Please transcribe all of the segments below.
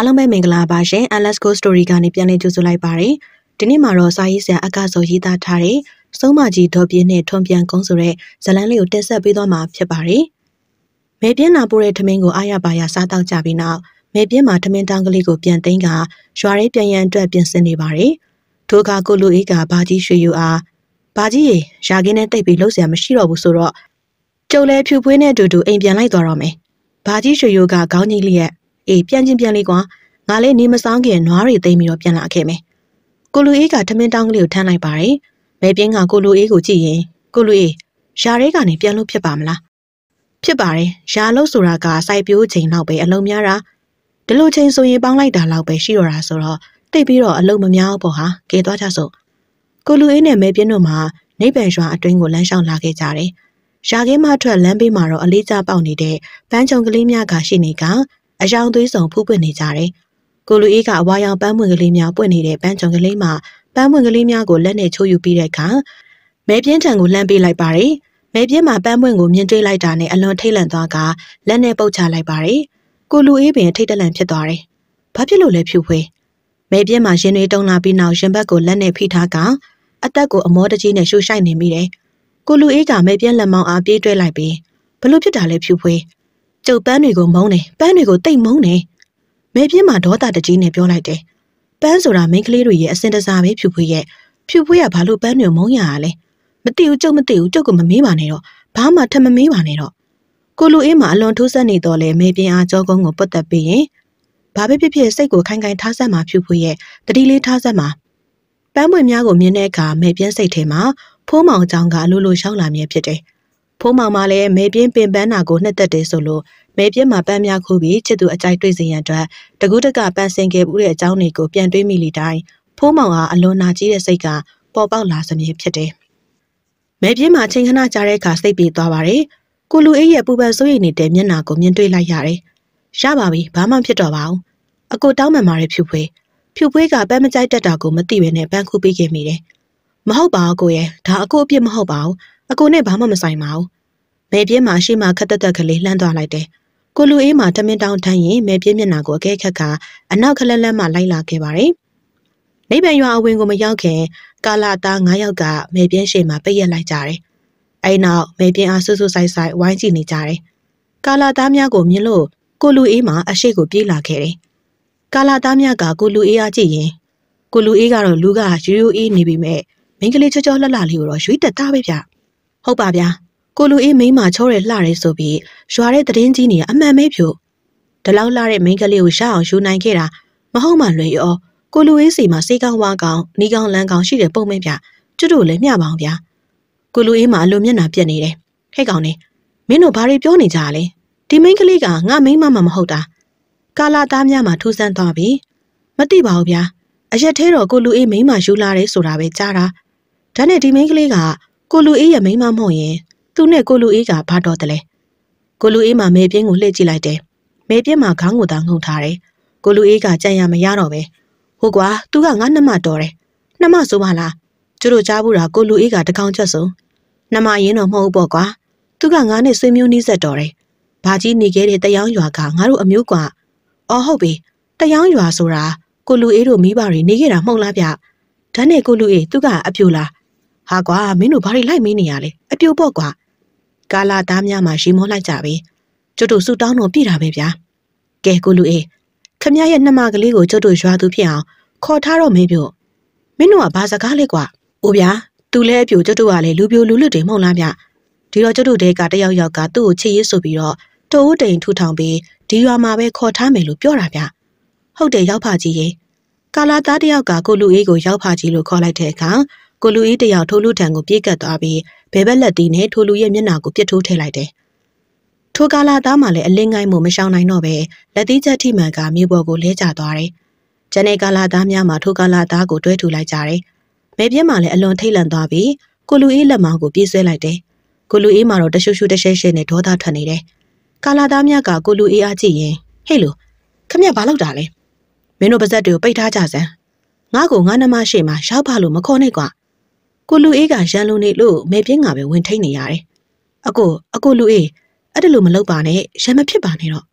အားလုံးပဲမင်္ဂလာပါရှင် Alasco Story ကနေပြန်လည်ကြိုဆိုလိုက်ပါတယ်ဒီနေ့မှာတော့စာရေးဆရာအကဆောရေးသားထားတဲ့စုံမကြီးဒေါ်ပြင်းနဲ့ထွန်ပြန်ကုန်းဆိုတဲ့ဇလန်းလေးကိုတင်ဆက်ပေးသွားမှာဖြစ်ပါတယ်မေပြင်းနာပိုးတဲ့ထမင်းကိုအားရပါရစားတောက်ကြပြီးနောက်မေပြင်းမှာထမင်းတောင်းကလေးကိုပြန်သိမ်းကရွာရဲပြန်ရန်အတွက်ပြင်ဆင်နေပါတယ်ထိုကကိုလူအေးကဘာကြီးရွှေယူအားဘာကြီးရေရာကင်းနဲ့တိတ်ပြီးလှုပ်ရှားမရှိတော့ဘူးဆိုတော့ကျုပ်လည်းဖြူပွေးနဲ့အတူတူအိမ်ပြန်လိုက်သွားတော့မယ်ဘာကြီးရွှေယူကခေါင်းကြီးလျက် အေးပြန်ချင်းပြန်လေးကွာငါလည်းနေမဆောင်ခင်နွားတွေသိမ်းပြီးတော့ပြန်လာခဲ့မယ်ကိုလူအေးကထမင်းတောင်းကလေးကိုထမ်းလိုက်ပါတယ်မဲပြင်းကကိုလူအေးကိုကြည့်ရင်ကိုလူအေးယာရဲကနေပြန်လို့ဖြစ်ပါမလားဖြစ်ပါတယ်ယာလို့ဆိုတာကစိုက်ပျိုးချိန်လောက်ပဲအလုံးများတာဒီလိုချိန်ဆိုရင်ပေါင်းလိုက်တာလောက်ပဲရှိတော့တာဆိုတော့တိတ်ပြီးတော့အလုံးမများဘူးပေါ့ဟာကဲသွားကြစို့ကိုလူအေးနဲ့မဲပြင်းတို့မှာနေပန်ရွာအတွင်းကိုလမ်းလျှောက်လာခဲ့ကြတယ်ရာခင်းမထွက်လမ်းဘေးမှာတော့အလေးကျပေါက်နေတဲ့ပန်းချုံကလေးများကရှိနေက အယောင်သွေးစုံဖူးပွင့်နေကြတယ်။ကိုလူအေးကအဝါရောင်ပန်းပွင့်ကလေးများပွင့်နေတဲ့ပန်းချုံကလေးမှာပန်းပွင့်ကလေးများကိုလက်နဲ့ချိုးယူပြီးတဲ့အခါမဲပြင်းထံကိုလှမ်းပေးလိုက်ပါတယ်။မဲပြင်းမှာပန်းပွင့်ကိုမြင်တွေ့လိုက်တာနဲ့အလွန်ထိတ်လန့်သွားကလက်နဲ့ပုတ်ချလိုက်ပါတယ်။ကိုလူအေးပင်ထိတ်တလန့်ဖြစ်သွားတယ်။ဘာဖြစ်လို့လဲဖြူဖွေး။မဲပြင်းမှာရင်တွေတုံလာပြီးနောက်ရင်ဘတ်ကိုလက်နဲ့ဖိထားကအသက်ကိုအမောတကြီးနဲ့ရှူရှိုက်နေမိတယ်။ကိုလူအေးကမဲပြင်းလက်မောင်းအားပြေးတွဲလိုက်ပြီးဘလို့ဖြစ်တာလဲဖြူဖွေး။ ကျုပ်ပန်းတွေကိုမုန်းတယ်ပန်းတွေကိုတိတ်မုန်းတယ်။မဲပြင်းမှာဒေါသတကြီးနဲ့ပြောလိုက်တယ်။ပန်းဆိုတာမိန်းကလေးတွေရဲ့အစင်တစားပဲဖြူဖွေးရဲ့ဖြူဖွေးကဘာလို့ပန်းတွေမုန်းရရလဲ။မသိဘူးကြုတ်မသိဘူးကြုတ်ကမမေးပါနဲ့တော့ဘာမှထမမေးပါနဲ့တော့ကိုလူအေးမှာအလွန်ထိုးဆက်နေတော့လေမဲပြင်းအားကြောကုန်းကိုပတ်သက်ပြီးရင်ဘာပဲဖြစ်ဖြစ်စိတ်ကိုခိုင်ခိုင်ထားဆက်မှာဖြူဖွေးရဲ့တတိလေးထားဆက်မှာပန်းပွင့်များကိုမြင်တဲ့အခါမဲပြင်းစိတ်ထဲမှာဖိုးမောင်ကြောင့်ကအလိုလိုရှောင်းလာမြဲဖြစ်တယ်။ ဖိုးမောင်မလည်းမဲပြင်းပင်ပန်းနာကိုနှစ်သက်တယ်ဆိုလို့မဲပြစ်မှာပန်းများခုပြီးချစ်သူအကြိုက်တွေ့စေရန်အတွက်တကူးတကပန်းစင်ခဲ့မှုတဲ့အကြောင်းတွေကိုပြန်တွေးမိလိတိုင်းဖိုးမောင်ဟာအလွန်နာကြီးတဲ့စိတ်ကပေါ်ပေါက်လာစမြဲဖြစ်တယ်။မဲပြစ်မှာချိန်ခဏကြာတဲ့အခါစိတ်ပြေသွားပါတယ်။ကိုလူအေးရဲ့ပူပန်စိုးရိမ်နေတဲ့မျက်နှာကိုမြင်တွေ့လိုက်ရတယ်။ရပါပြီဘာမှဖြစ်တော့ပါဘူး။အကိုတောင်းမှန်ပါတယ်ဖြူဖွေး။ဖြူဖွေးကပန်းမကြိုက်တတ်တာကိုမသိဘဲနဲ့ပန်းခုပေးခဲ့မိတယ်။မဟုတ်ပါဘူးကိုရဲ့ဒါအကိုအပြစ်မဟုတ်ပါဘူး။ အကိုနဲ့ဘာမှမဆိုင်ပါဘူး။မဲပြင်းမှာရှေ့မှာခက်တက်တက်ကလေးလှမ်းသွားလိုက်တယ်။ကိုလူအေးမှာတမင်တောင်းထမ်းရင်မဲပြင်းမျက်နှာကိုအကဲခတ်ကအနောက်ခလက်လက်မှလိုက်လာခဲ့ပါတယ်။နိဗ္ဗာန်ရွာအဝင်ကိုမရောက်ခင်ကာလာသား9ယောက်ကမဲပြင်းရှေ့မှာပိတ်ရက်လိုက်ကြတယ်။အဲဒီနောက်မဲပြင်းအားဆူဆူဆိုင်ဆိုင်ဝိုင်းကြည့်နေကြတယ်။ကာလာသားများကိုမြင်လို့ကိုလူအေးမှာအရှိကိုပြေးလာခဲ့တယ်။ကာလာသားများကကိုလူအေးအားကြည့်ရင်ကိုလူအေးကတော့လူကရိုးရိုးအေးနေပြီမဲ့မိန်းကလေးချောချောလှလှလေးကိုတော့ရွေးတက်သားပဲဗျ။ ဟုတ်ပါဗျာကိုလူအေးမိန်းမချောရဲလှရဲဆိုပြီးရွာတဲ့သတင်းကြီးနေအမှန်ပဲဖြို့ဒီလောက်လှတဲ့မိန်းကလေးကိုရအောင်ယူနိုင်ခဲ့တာမဟုတ်မှလွယ်ရောကိုလူအေးစီမှာစေးကောင်းဝါကောင်းနီးကောင်းလန်းကောင်းရှိတဲ့ပုံမင်းပြကျွတ်တို့လည်းမျှပါအောင်ဗျာကိုလူအေးမှာအလိုမျက်နှာပြက်နေတယ်ဟဲ့ကောင်နေမင်းတို့ဘာတွေပြောနေကြလဲဒီမိန်းကလေးကငါမိန်းမမမဟုတ်တာကာလာသားများမှာထူးဆန်းသွားပြီမသိပါဘူးဗျာအရက်သေးတော့ကိုလူအေးမိန်းမယူလာတယ်ဆိုတာပဲကြားတာဒါနဲ့ဒီမိန်းကလေးက ကိုလူအေးရဲ့မိန်းမမဟုတ်ရင်သူနဲ့ကိုလူအေးကဘာတော်တယ်လဲကိုလူအေးမှာမေပြင်းကိုလှည့်ကြည့်လိုက်တယ်မေပြင်းမှာခေါင်းကိုသာငုံထားတယ်ကိုလူအေးကကြံရမရတော့ပဲဟုတ်ကွာသူကငါနှမတော်တယ်နှမဆိုပါလားကျတို့ကြားဘူးတာကိုလူအေးကတကောင်ချက်စုံနှမရင်တော့မဟုတ်ပေါ့ကွာသူကငါနဲ့ဆွေမျိုးနီးစက်တော်တယ်ဘာကြီးနေခဲ့တဲ့တယောင်းရွာကငါတို့အမျိုးကွာအော်ဟုတ်ပြီတယောင်းရွာဆိုတာကိုလူအေးတို့မိဘတွေနေခဲ့တာမဟုတ်လားဗျဓာတ်နဲ့ကိုလူအေးသူကအပြိုလား ဟာကွာမင်းတို့ဘာတွေလိုက်မင်းနေရလဲအပြိုပေါ့ကွာကာလာသားများမှရီမောလိုက်ကြပြီကျွတ်တို့ဆူတောင်းတော့ပြတာပဲဗျာကဲကိုလူအေးခမရရဲ့နှမကလေးကိုကျွတ်တို့ရွာသူဖြစ်အောင်ခေါ်ထားတော့မေးပြမင်းတို့ကဘာစကားလဲကွာအိုဗျာသူလဲအပြိုကျွတ်တို့ကလည်းလူပြိုလူလွတ်တွေမဟုတ်လားဗျဒီတော့ကျွတ်တို့တဲကတယောက်ယောက်ကသူ့ကိုချစ်ရေးဆိုပြီးတော့တိုးတိန်ထူထောင်ပြီးဒီရွာမှာပဲခေါ်ထားမယ်လို့ပြောတာဗျဟုတ်တယ်ရောက်ဖကြီးရေကာလာသားတယောက်ကကိုလူအေးကိုရောက်ဖကြီးလို့ခေါ်လိုက်တဲ့အခါ ကိုလူအေးတယောက်ထိုးလူထံကိုပြေးကပ်သွားပြီးဘဲဘက်လက်တီးနဲ့ထိုလူရဲ့မျက်နှာကိုပြစ်ထိုးထည့်လိုက်တယ်။ထိုကာလာသားမှလည်းအလင်းငိုင်းမှုမရှောင်နိုင်တော့ပဲလက်သီးချက်ထိမှန်ကမြို့ပေါ်ကိုလဲကျသွားတယ်။ကျန်တဲ့ကာလာသားများမှထိုကာလာသားကိုတွဲထူလိုက်ကြတယ်။မဲပြင်းမှလည်းအလွန်ထိတ်လန့်သွားပြီးကိုလူအေးလက်မောင်းကိုပြေးဆွဲလိုက်တယ်။ကိုလူအေးမှတော့တရှုရှုတရှဲရှဲနဲ့ဒေါသထွက်နေတယ်။ကာလာသားများကကိုလူအေးအားကြည့်ရင်ဟဲ့လို့ခမရဘာလုပ်တာလဲ။မင်းတို့ပါဇက်တွေကိုပိတ်ထားကြစမ်း။ငါ့ကိုငါနှမရှိမှရောက်ပါလို့မခေါ်နဲ့ကွာ ကိုလူအေးကရန်လူနေလို့မေပြင်းကပဲဝင်ထိန်နေရတယ်။အကိုအကိုလူအေးအဲ့ဒါလိုမလုပ်ပါနဲ့ရံမဖြစ်ပါနဲ့တော့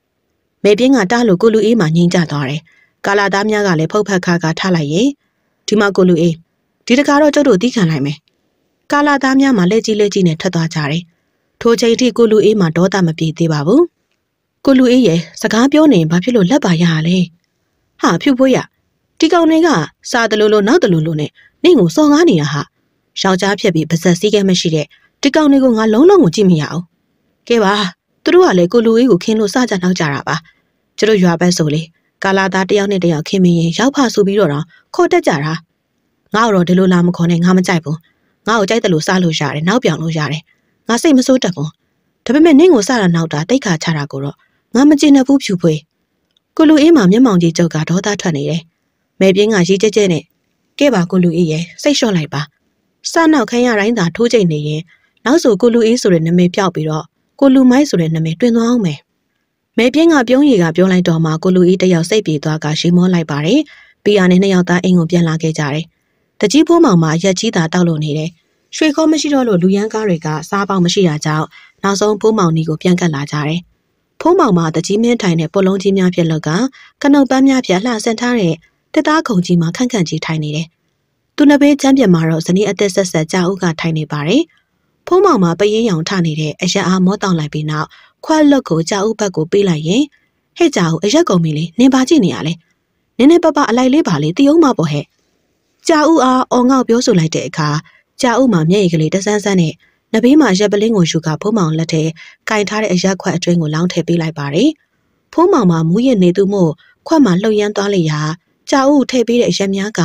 မေပြင်းကတားလို့ကိုလူအေးမှငိမ့်ကြသွားတယ်ကာလာသားများကလည်းဖုတ်ဖက်ခါခါထားလိုက်ရင်ဒီမှာကိုလူအေးဒီတကားတော့ကျုပ်တို့တီးခံလိုက်မယ်ကာလာသားများမှလက်ကြီးလက်ကြီးနဲ့ထွက်သွားကြတယ်ထိုချိန်ထိကိုလူအေးမှဒေါသမပြေသေးပါဘူးကိုလူအေးရဲ့စကားပြောနေဘာဖြစ်လို့လက်ပါရရလဲဟာဖြူဖွေးရဒီကောင်တွေကစားတလူလိုနောက်တလူလိုနဲ့နင့်ကိုစော်ကားနေတာဟာ ယောက်ျားဖြစ်ပြီးပါဇက်စည်းကဲမရှိတဲ့ဒီကောင်တွေကိုငါလုံးလုံးကိုကြည့်မရအောင်ကဲပါသူတို့ကလည်းကိုလူအေးကိုခင်းလို့စကြနောက်ကြတာပါကျတို့ရွာဘက်ဆိုလေကာလာသားတယောက်နဲ့တယောက်ခင်မင်းရင်ရောက်ဖဆိုပြီးတော့ခေါ်တက်ကြတာငါ့တော့ဒီလိုလာမခေါ်နဲ့ငါမကြိုက်ဘူးငါ့ကိုကြိုက်တယ်လို့စားလို့ရတယ်နောက်ပြောင်လို့ရတယ်ငါစိတ်မစိုးတတ်ဘူးဒါပေမဲ့နင့်ကိုစတာနောက်တာတိတ်ခါချတာကိုတော့ငါမကျင်တဲ့ဘူးဖြူဖွေးကိုလူအေးမှာမျက်မှောင်ကြီးကျုပ်ကဒေါသထွက်နေတယ်မဲပြင်းကရီးကြဲကြဲနဲ့ကဲပါကိုလူအေးရဲ့စိတ်လျှော့လိုက်ပါ စနောက်ခန်းရတိုင်းသာထိုးကျိတ်နေရင်နောက်ဆိုကိုလူအေးဆိုတဲ့နာမည်ပြောက်ပြီးတော့ကိုလူမိုက်ဆိုတဲ့နာမည်တွင်သွားအောင်မယ်မဲပြင်းကပြုံးရည်ကပြောလိုက်တော့မှကိုလူအေးတယောက်စိတ်ပြေသွားကရှီမောလိုက်ပါတယ်ပီယာနဲ့နှစ်ယောက်သားအိမ်ကိုပြန်လာခဲ့ကြတယ်တကြီးဖိုးမောင်မှာရက်ကြီးသာတောက်လို့နေတယ်ရွှေခေါမရှိတော့လို့လူရန်ကားတွေကစားပေါက်မရှိတာကြောင့်နောက်ဆုံးဖိုးမောင်နီကိုပြန်ကတ်လာကြတယ်ဖိုးမောင်မှာတကြီးမင်းထိုင်တဲ့ပုတ်လုံးကြီးများဖြစ်လောက်ကကနုတ်ပန်းများဖြတ်လှဆန်ထားတဲ့တက်သားခုံကြီးမှာခန့်ခန့်ကြီးထိုင်နေတယ်။ သူနှစ်ဘေးချမ်းပြမှာတော့ဇနီးအသက်ဆက်ဆက်ကြာဦးကထိုင်နေပါတယ်။ဖုံးမောင်မှာပရင်ရောင်ထနေတဲ့အရက်အားမောတောင်လိုက်ပြီးနောက်ခွက်လွတ်ကိုကြာဦးဘက်ကိုပေးလိုက်ရင်ဟဲ့ကြာဦးအရက်ကုန်ပြီလေနင်ပါကြည့်နေရလဲ။နင်းနေပပအလိုက်လေးပါလေတယုံမပေါ့ဟဲ့။ကြာဦးအားအော်ငေါ့ပြောဆိုလိုက်တဲ့အခါကြာဦးမှာမျက်ရည်ကလေးတဆန်းဆန်းနဲ့နဘေးမှာရက်ပလင်းကိုယူကဖုံးမောင်လက်ထဲကင်ထားတဲ့အရက်ခွက်အတွင်းကိုလောင်းထည့်ပေးလိုက်ပါတယ်။ဖုံးမောင်မှာမူးရနေသူမို့ခွက်မှာလှုပ်ရမ်းသွားလေရာကြာဦးထည့်ပေးတဲ့အရက်များက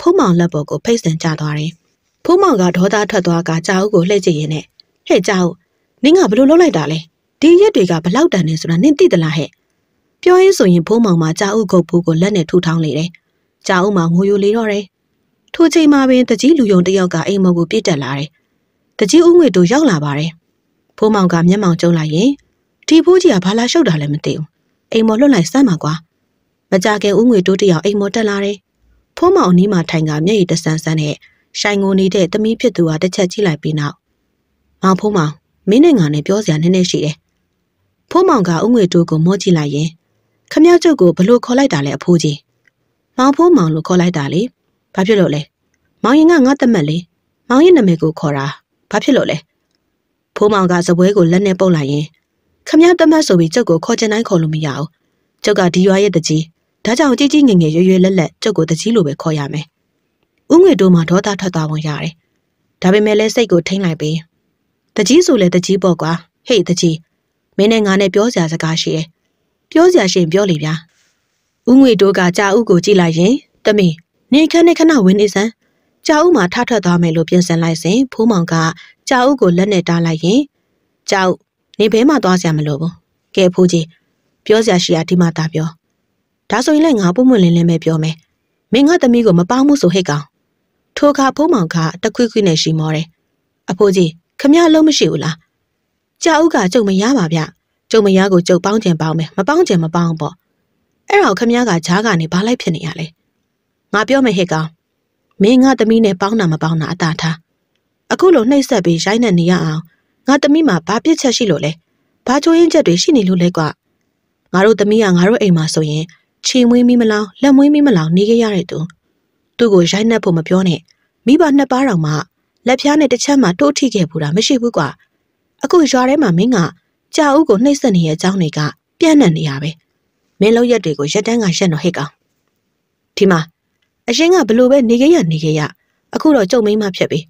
ဖုံးမောင်လက်ပေါ်ကိုဖိတ်ဆန်ကျသွားတယ်။ဖုံးမောင်ကဒေါသထွက်သွားကကြာဦးကိုလှည့်ကြည့်ရင်းနဲ့ဟဲ့ကြာဦးနင်းကဘလို့လုပ်လိုက်တာလဲဒီရက်တွေကဘလောက်တန်နေဆိုတာနင်းသိသလားဟဲ့ပြောရင်းဆိုရင်ဖုံးမောင်မှာကြာဦးကုတ်ဘူးကိုလက်နဲ့ထူထောင်းလေတယ်။ကြာဦးမှာငိုယိုလေတော့တယ်။ထိုချိန်မှာပင်တကြီးလူယုံတယောက်ကအိမ်မော်ကိုပြစ်တက်လာတယ်။တကြီးဦးငွေတို့ရောက်လာပါတယ်။ဖိုးမောင်ကမျက်မှောင်ကျုံလိုက်ရင်ဒီဖိုးကြီးကဘာလာရှုပ်တာလဲမသိဘူး။အိမ်မော်လွတ်လိုက်စမ်းပါကွာ။မကြခင်ဦးငွေတိုးတယောက်အိမ်မော်တက်လာတယ်။ ဖိုးမောင်အနီးမှာထိုင်ကမျက်ရည်တဆန်းဆန်းနဲ့ရှိုင်ငိုနေတဲ့သမီးဖြစ်သူကတစ်ချက်ကြည့်လိုက်ပြီးနောက်မောင်ဖိုးမောင်မင်းနဲ့ငါနဲ့ပြောစရာနည်းနည်းရှိတယ်။ဖိုးမောင်ကဦးငွေတိုးကိုမောကြည့်လိုက်ရင်ခမည်းကျုပ်ကိုဘလို့ခေါ်လိုက်တာလဲအဖိုးကြီး။မောင်ဖိုးမောင်လို့ခေါ်လိုက်တာလေ။ဘာဖြစ်လို့လဲ။မောင်ရင်ကငါတမက်လေ။မောင်ရဲ့နာမည်ကိုခေါ်တာ။ဘာဖြစ်လို့လဲ။ဖိုးမောင်ကစပွဲကိုလက်နဲ့ပုတ်လိုက်ရင်ခမည်းတမက်ဆိုပြီးကျုပ်ကိုခေါ်ချင်တိုင်းခေါ်လို့မရဘူး။ကျုပ်ကဒီရွာရဲ့တကြီး ဒါကြောင့်ကြီးကြီးငယ်ငယ်ရွရွလက်လက်ကျုပ်ကိုတကြီးလိုပဲခေါ်ရမယ်။ဥငွေတို့မှဒေါသထွက်သွားဝင်ရတယ်။ဒါပေမဲ့လည်းစိတ်ကိုထိမ့်လိုက်ပြီးတကြီးဆိုလဲတကြီးပေါ့ကွာ။ဟေ့တကြီးမင်းနဲ့ငါနဲ့ပြောစရာစကားရှိတယ်။ပြောစရာရှင်ပြောလေဗျာ။ဥငွေတို့ကကြာဥကိုကြည့်လိုက်ရင်တမီနေခန်းနဲ့ခဏဝင်နေစမ်းကြာဥမှာထထွက်သွားမယ်လို့ပြင်ဆင်လိုက်စဉ်ဖိုးမောင်ကကြာဥကိုလက်နဲ့တားလိုက်ရင်ကြာဥနေဘဲမှသွားစရာမလိုဘူး။ကဲဖိုးကြီးပြောစရာရှိရဒီမှာတာပြော ဒါဆိုရင်လည်းငါပုံမွင့်လင်းလင်းပဲပြောမယ်မင်းငါသမီးကိုမပေါင်းမှုဆိုဟိတ်ကောင်ထိုအခါဖုံးမောင်ကတခွိခွိနဲ့ရှိမောတယ်အဖိုးကြီးခမရလုံးမရှိဘူးလားကြာဥကကျုံမရပါဗျကျုံမရကိုကျုပ်ပေါင်းကျင်ပေါင်းမယ်မပေါင်းကျင်မပေါင်းပေါ့အဲ့တော့ခမရကဂျားကနေဘာလိုက်ဖြစ်နေရလဲငါပြောမယ်ဟိတ်ကောင်မင်းငါသမီးနဲ့ပေါင်းတာမပေါင်းတာအသာထားအခုလိုနှိပ်စက်ပြီးရိုက်နေနေရအောင်ငါသမီးမှာဘာပြစ်ချက်ရှိလို့လဲဘာချိုးရင်းချက်တွေရှိနေလို့လဲကွာငါတို့သမီးကငါတို့အိမ်မှာဆိုရင် ခြေမွေးမိမလောင်လက်မွေးမိမလောင်နေခဲ့ရတဲ့သူသူ့ကိုရိုက်နှက်ဖို့မပြောနဲ့မိဘနှစ်ပါးတော်မှလက်ဖျားနဲ့တစ်ချက်မှတိုးထိခဲ့ဘူးတာမရှိဘူးကွာအခုရွာထဲမှာမင်းကကြာဦးကိုနှိပ်စက်နေရဲ့အကြောင်းတွေကပြန့်နှံ့နေရပဲမင်းလောက်ရက်တွေကိုရက်တန်းကရက်တော့ဟိတ်ကောင်ဒီမှာအရင်ကဘလို့ပဲနေခဲ့ရနေခဲ့ရအခုတော့ကြုံမိမဖြစ်ပြီ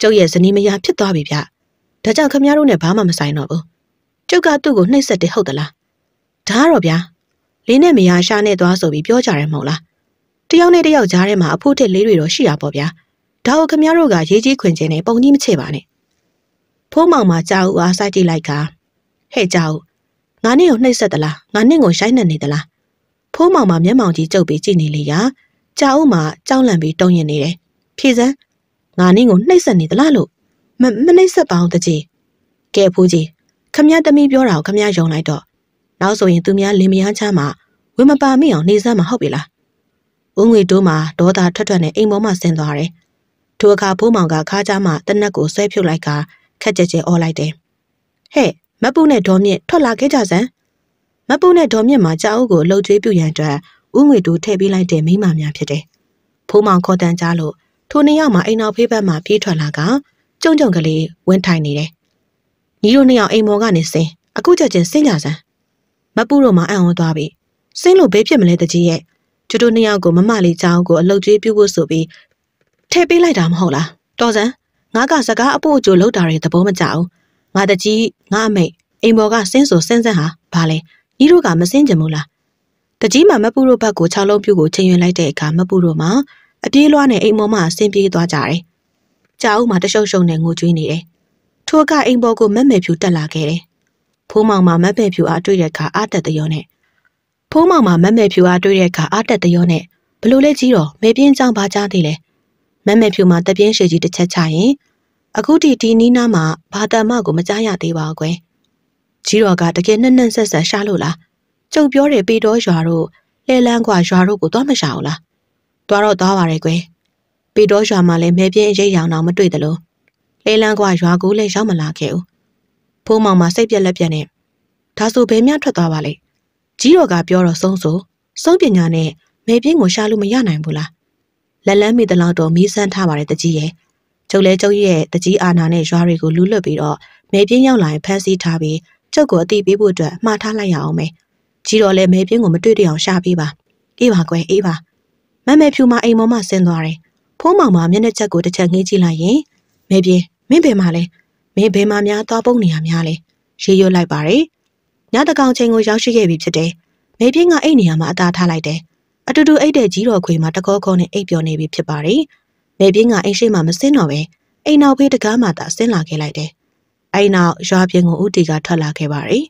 ကျုပ်ရဲ့ဇနီးမယားဖြစ်သွားပြီဗျဒါကြောင့်ခမရတို့နဲ့ဘာမှမဆိုင်တော့ဘူးကျုပ်ကသူ့ကိုနှိပ်စက်တယ်ဟုတ်သလားဒါကတော့ဗျာ လင်းနဲ့မယားရှာနဲ့သွားဆိုပြီးပြောကြတယ်မဟုတ်လားတယောက်နဲ့တယောက်ကြားထဲမှာအဖို့ထက်လေးတွေတော့ရှိတာပေါ့ဗျာဒါကိုခမရတို့ကရေးကြီးခွင်ခြင်းနဲ့ပုံကြီးမချေပါနဲ့ဖိုးမောင်မှာကြောက်အားစိုက်ကြည့်လိုက်ကဟဲ့ကြောက်ငါနဲ့ကိုနှိပ်ဆက်သလားငါနဲ့ကိုရှိုင်းနေနေသလားဖိုးမောင်မှာမျက်မှောင်ကြီးကျုပ်ပြီးကြည့်နေလေရာကြောက်မှာကြောက်လန့်ပြီးတုံ့ရင်နေတယ်ဖြေစမ်းငါနဲ့ကိုနှိပ်ဆက်နေသလားလို့မမနှိပ်ဆက်ပါအောင်တကြီးကဲဖိုးကြီးခမရတမီပြောတာကိုခမရယုံလိုက်တော့ နောက်ဆိုရင်သူများလင်မယားချမ်းမှာဝင်းမပါမိအောင်နေစမ်းမှာဟုတ်ပြီလားဦးငွေတိုးမှာဒေါသထွက်ထွက်နဲ့အိမ်ပေါ်မှာဆင်းသွားတယ်ထိုအခါဖိုးမောင်ကခါးကြားမှာတနက်ကိုဆွဲဖြုတ်လိုက်ကခက်ကြဲကြဲအော်လိုက်တယ်ဟဲ့မပူနဲ့ဒေါ်မြင့်ထွက်လာခဲ့ကြစမ်းမပူနဲ့ဒေါ်မြင့်မှာကြာအုပ်ကိုလှုပ်ကြွေးပြူရန်အတွက်ဥငွေတူထည့်ပေးလိုက်တဲ့မိမများဖြစ်တယ်။ဖိုးမောင်ခေါ်တန်ကြားလို့ထိုနှစ်ယောက်မှာအိမ်နောက်ဖေးဘက်မှာပြေးထွက်လာကကြုံကြုံကလေးဝင်းထိုင်နေတယ်။ညီတို့နှစ်ယောက်အိမ်မော်ကနေဆင်းအခုချက်ချင်းဆင်းကြစမ်း မပူတော့မှအံ့ဩသွားပြီ။ဆင်းလို့ဘေးဖြစ်မလဲတကြီးရဲ့ကျတို့နှစ်ယောက်ကိုမမလေးကြောင်းကိုအလုတ်ကျွေးပြုဖို့ဆိုပြီးထည့်ပေးလိုက်တာမဟုတ်လား။တော်စမ်းငါကစကားအပို့အကျိုးလောက်တာတွေသဘောမကျဘူး။ငါတကြီးငါအမိတ်အိမ်မော်ကဆင်းဆိုဆင်းစမ်းဟာဘာလဲညီတို့ကမဆင်းကြဘူးလားတကြီးမှမပူတို့ဘက်ကို၆လုံးပြူကိုချိန်ရွင်လိုက်တဲ့အခါမပူတို့မှအပြေးလွှားနဲ့အိမ်မော်မှဆင်းပြေးသွားကြတယ်ကြာဦးမှတရှုပ်ရှုပ်နဲ့ငိုကြွေးနေတယ်ထိုကအိမ်ပေါ်ကိုမက်မဲဖြူတက်လာခဲ့တယ် ဖိုးမောင်မှမက်မဲဖြူအားတွေ့တဲ့အခါအားတက်တရောနဲ့ဖိုးမောင်မှမက်မဲဖြူအားတွေ့တဲ့အခါအားတက်တရောနဲ့ဘလို့လဲကြီးတော့မေပြင်းချောင်းပါကြသေးလဲမက်မဲဖြူမှတပြင်းရှည်ကြီးတစ်ချက်ချရင်အခုတီဒီနီးနားမှာဘာတမကိုမကြားရသေးပါဘူးကွယ်ကြီးတော်ကတကယ်နှက်နှက်ဆက်ဆက်ရှားလို့လားကျုပ်ပြောတယ်ပေတော်ရွာတို့လဲလန်းကွာရွာတို့ကိုသွားမရှာဘူးလားသွားတော့သွားပါရဲ့ကွယ်ပေတော်ရွာမှာလည်းမဲပြင်းအရေးရောင်တော့မတွေ့သလိုလဲလန်းကွာရွာကိုလည်းရောက်မလာခဲ့ဘူး ဖိုးမောင်မှာစိတ်ပြက်လက်ပြက်နဲ့ဒါဆိုဘယ်များထွက်သွားပါလိမ့်ကြီးတော်ကပြောတော့ဆုံးဆိုစုံပညာနဲ့မဲပြင်းကိုရှာလို့မရနိုင်ဘူးလားလက်လန်းမိတလောက်တော့မီးစမ်းထားပါတယ်တကြီးရဲ့ကျုပ်လဲကျုပ်ရဲ့တကြီးအာနာနဲ့ရွာတွေကိုလူးလွတ်ပြီးတော့မဲပြင်းရောက်လာရင်ဖမ်းဆီးထားပြီးကျုပ်ကိုအတိပေးဖို့အတွက်မှားထားလိုက်ရအောင်မယ်ကြီးတော်လည်းမဲပြင်းကိုမတွေ့တအောင်ရှာပေးပါအေးပါကွယ်အေးပါမမဲဖြူမအိမ်မောမှဆင်းသွားတယ်ဖိုးမောင်မမျက်နှာချက်ကိုတစ်ချက်ငေးကြည့်လိုက်ရင်မဲပြင်းမင်းဘယ်မှာလဲ မင်းဘယ်မှာများသွားပုတ်နေရများလဲရေရွတ်လိုက်ပါတယ်ညတကောင်ချိန်ကိုရောက်ရှိခဲ့ပြီဖြစ်တယ်မဲပြင်းကအိတ်နေရာမှာအသာထားလိုက်တယ်အတူတူအိတ်တဲ့ကြီးတော်ခွေမှာတကောကောနဲ့အိတ်ပြော်နေပြီဖြစ်ပါတယ်မဲပြင်းကအိမ်ရှိမှမစင်းတော့ပဲအိမ်နောက်ဖေးတကားမှသာဆင်းလာခဲ့လိုက်တယ်အဲ့နောက်ရွာပြင်ကိုဦးတီကထွက်လာခဲ့ပါတယ်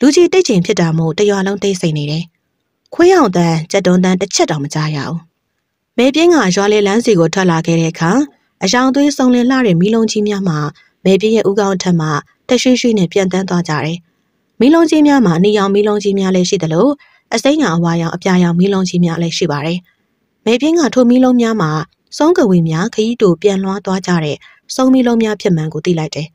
လူကြီးတိတ်ချိန်ဖြစ်တာမို့တရွာလုံးတိတ်ဆိတ်နေတယ်။ခွေးအောင်တန်ကြက်တုံးတန်တစ်ချက်တောင်မကြားရဘူး။မဲပြင်းကရွာလေးလမ်းစီကိုထွက်လာခဲ့တဲ့အခါအယောင်သွေးစုံလင်လှတဲ့မီးလုံးကြီးများမှာ မဲပြင်းရဲ့ဥကောင်းထက်မှတရှိရှိနဲ့ပြန်တန်းသွားကြတယ်။မီးလုံးကြီးများမှာနေရောင်မီးလုံးကြီးများလည်းရှိတယ်လို့အစိမ်းညာအဝါရောင်အပြာရောင်မီးလုံးကြီးများလည်းရှိပါတယ်။မဲပြင်းကထိုမီးလုံးများမှာစုံးကဝေများခရီးတူပြန်လွှားသွားကြတဲ့စုံမီးလုံးများဖြစ်မှန်ကိုသိလိုက်တယ်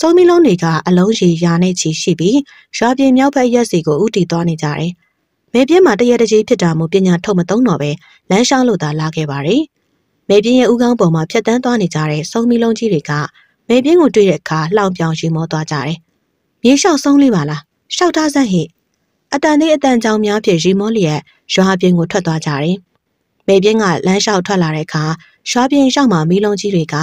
စုံမီလုံးတွေကအလုံးရေရာနဲ့ချီရှိပြီးရွာပြင်မြောက်ဘက်ရက်စီကိုဥတီသွားနေကြတယ်။မဲပြင်းမှာတရက်တကြီးဖြစ်တာမို့ပညာထုတ်မသုံးတော့ပဲလမ်းရှောင်းလို့သာလာခဲ့ပါတယ်။မဲပြင်းရဲ့ဥကောင်းပုံမှာဖြတ်တန်းသွားနေကြတဲ့စုံမီလုံးကြီးတွေက မဲပြင်းကိုတွေ့တဲ့အခါလှောင်ပြောင်ရီမောသွားကြတယ်။မြေလျှောက်ဆုံးလေးပါလား။ရှောက်ထားစမ်းဟိအတန်လေးအတန်ကြောင်များဖြင့်ရီမောလျက်ရွာပြင်ကိုထွက်သွားကြတယ်။မဲပြင်းကလမ်းလျှောက်ထွက်လာတဲ့အခါရွာပြင်လျှောက်မှာမီးလုံးကြီးတွေက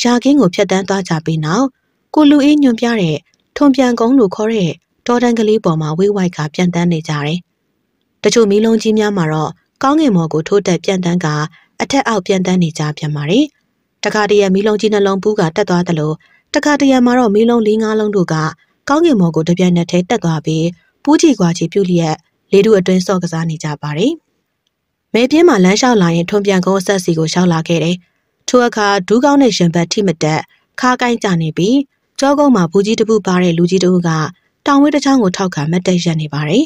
ရှာကင်းကိုဖြတ်တန်းသွားကြပြီးနောက်ကိုလူအေးညွန်ပြတဲ့ထုံပြန်ကုန်းလို့ခေါ်တဲ့တော်တန်ကလေးပေါ်မှာဝေးဝိုက်ကပြန်တန်းနေကြတယ်။တချို့မီးလုံးကြီးများမှာတော့ကောင်းငင်မော်ကိုထိုးတက်ပြန်တန်းကအထက်အောက်ပြန်တန်းနေကြပြန်ပါတယ်။ တခါတည်းမီးလုံးကြီးနှလုံးပူးကတက်သွားတယ်လို့တခါတည်းမှာတော့မီးလုံးလေးငါးလုံးတို့ကကောင်းငင်မော်ကိုတပြိုင်နက်တည်းတက်သွားပြီးပူးချီကွာချီပြုတ်လျက်လေးတို့အတွင်းစော့ကစားနေကြပါတယ်။မဲပြင်းမှာလမ်းလျှောက်လာရင်ထုံပြန်ကုန်းအဆက်စီကိုရှောက်လာခဲ့တယ်။ထိုအခါဒူးကောင်းနဲ့ရှင်ဘတ်ထိမတက်ခါကိုင်းကြနေပြီးကြောကုန်းမှာဘူးကြီးတပုပါတဲ့လူကြီးတဦးကတောင်ဝဲတစ်ချောင်းကိုထောက်ခံမတ်တက်ရက်နေပါတယ်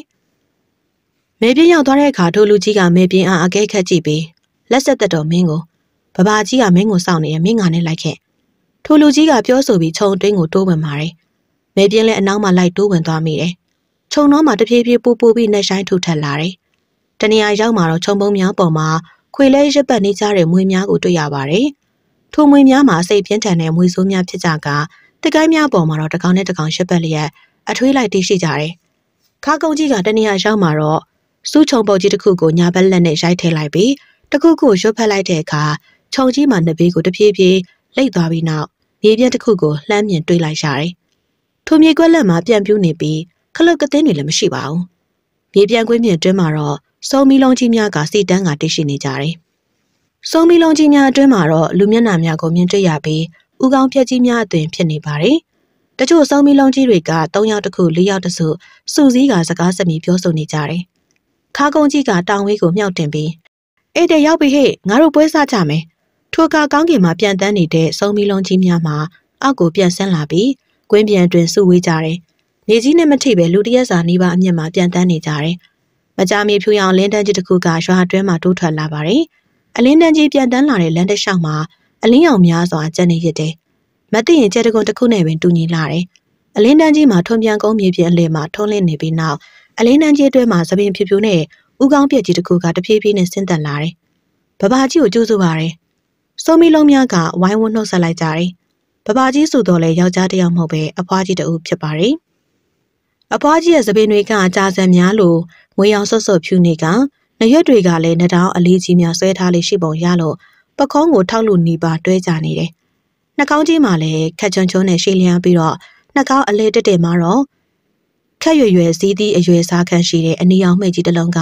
။မေပြင်းရောက်သွားတဲ့အခါထိုလူကြီးကမေပြင်းအားအကဲခတ်ကြည့်ပြီးလက်ဆက်သက်တော်မင်းကို ဘဘာကြီးကမင်းကိုစောင့်နေရမင်းငါနဲ့လိုက်ခဲ့။ထိုလူကြီးကပြောဆိုပြီးခြုံတွင်းကိုတိုးဝင်ပါတယ်။မေပြင်းလည်းအနောက်မှာလိုက်တိုးဝင်သွားမိတယ်။ခြုံတော့မှတဖြည်းဖြည်းပူပူပြီးနှက်ဆိုင်ထုတ်ထက်လာတယ်။တနေရာရောက်မှာတော့ခြုံပုံများပေါ်မှာခွေလဲရစ်ပတ်နေကြတဲ့မွေများကိုတွေ့ရပါတယ်။ထိုမွေများမှာစိတ်ပြင်းထန်တဲ့မွေဆိုးများဖြစ်ကြကတကိုင်းများပေါ်မှာတော့တကောင်နဲ့တကောင်ရှက်ပတ်လျက်အထွေးလိုက်တိရှိကြတယ်။ခါကုန်းကြီးကတနေရာရောက်မှာတော့စူးချုံပုတ်ကြီးတစ်ခုကိုညာဘက်လက်နဲ့ရိုက်ထည့်လိုက်ပြီးတခုခုရွတ်ဖက်လိုက်တဲ့အခါ ခြုံကြီးမှာနှစ်ဘေးကိုတပြေးပြေးလိတ်သွားပြီးနောက်မြေပြက်တစ်ခုကိုလှမ်းမြင်တွေးလိုက်ရတယ်။ထိုမြေကွက်လက်မှာပြန်ပြူးနေပြီးခလုတ်ကသင်းတွေလည်းမရှိပါဘူး။မြေပြန်ကွင်းပြင်တွင်းမှာတော့စုံမီလုံးကြီးများကစီတန်းကတိရှိနေကြတယ်။စုံမီလုံးကြီးများအတွင်းမှာတော့လူမျက်နှာများကိုမြင်တွေ့ရပြီးဥကောင်းဖြက်ကြီးများအသွင်ဖြစ်နေပါတယ်။တချို့စောင်းမီလုံးကြီးတွေက၃ယောက်တစ်ခု၄ယောက်တစ်စုစုစည်းကစကားစမြည်ပြောဆိုနေကြတယ်။ခါကုန်းကြီးကတောင်ဝေးကိုမြှောက်တင်ပြီးအေးတဲ့ရောက်ပြီဟဲ့ငါတို့ပွဲစားကြမယ်။ ထိုကကောင်းကင်မှာပြန်တန်းနေတဲ့စောင်းမီလုံးကြီးများမှာအောက်ကိုပြန်ဆင်းလာပြီးကွင်းပြန်တွင်စုဝေးကြတယ်။နေကြီးနဲ့မထိပဲလူတရက်စာနေပါအမြင့်မှာပြန်တန်းနေကြတယ်။မကြမီဖြူရောင်လင်းတန်းကြီးတစ်ခုကရွာအတွင်းမှာတိုးထွက်လာပါတယ်။အလင်းတန်းကြီးပြန်တန်းလာတဲ့လမ်းတစ်လျှောက်မှာအလင်းရောင်များစွာကျန်နေရတဲ့မသိရင်ကျဲတကုံတစ်ခုနဲ့ပင်တူညီလာတယ်။အလင်းတန်းကြီးမှာထွန်ပြန်ကုန်းမြေပြင်အလယ်မှာထုံးလင်းနေပြီးနောက်အလင်းတန်းကြီးအတွင်းမှာသပင်ဖြူဖြူနဲ့ဥကောင်းပြက်ကြီးတစ်ခုကတဖြည်းဖြည်းနဲ့ဆင်းသက်လာတယ်။ဘဘာကြီးကိုကြိုးစိုးပါတယ်။ စိုးမီလုံးများကဝိုင်းဝန်းနှုတ်ဆက်လိုက်ကြတယ်။ဘဘာကြီးဆိုတော့လေယောက်ျားတစ်ယောက်မဟုတ်ပဲအဖွားကြီးတူဖြစ်ပါတယ်။အဖွားကြီးရဲ့သပင်တွေကကြာစံများလို့ငွေရောင်ဆွတ်ဆွတ်ဖြူနေကနရွက်တွေကလည်းနှတောင်းအလေးကြီးများဆွဲထားလေးရှိပုံရလို့ပကုံးကိုထောက်လို့နေပါတွဲကြနေတယ်။နှာခေါင်းကြီးမှာလည်းခက်ချွန်းချွန်းနဲ့ရှည်လျားပြီးတော့နှာခေါင်းအလေးတက်တက်မှာတော့ခက်ရွယ်ရွယ်စီးသည့်အရွယ်စားခန့်ရှိတဲ့အနီရောင်မှိတ်ကြီးတစ်လုံးက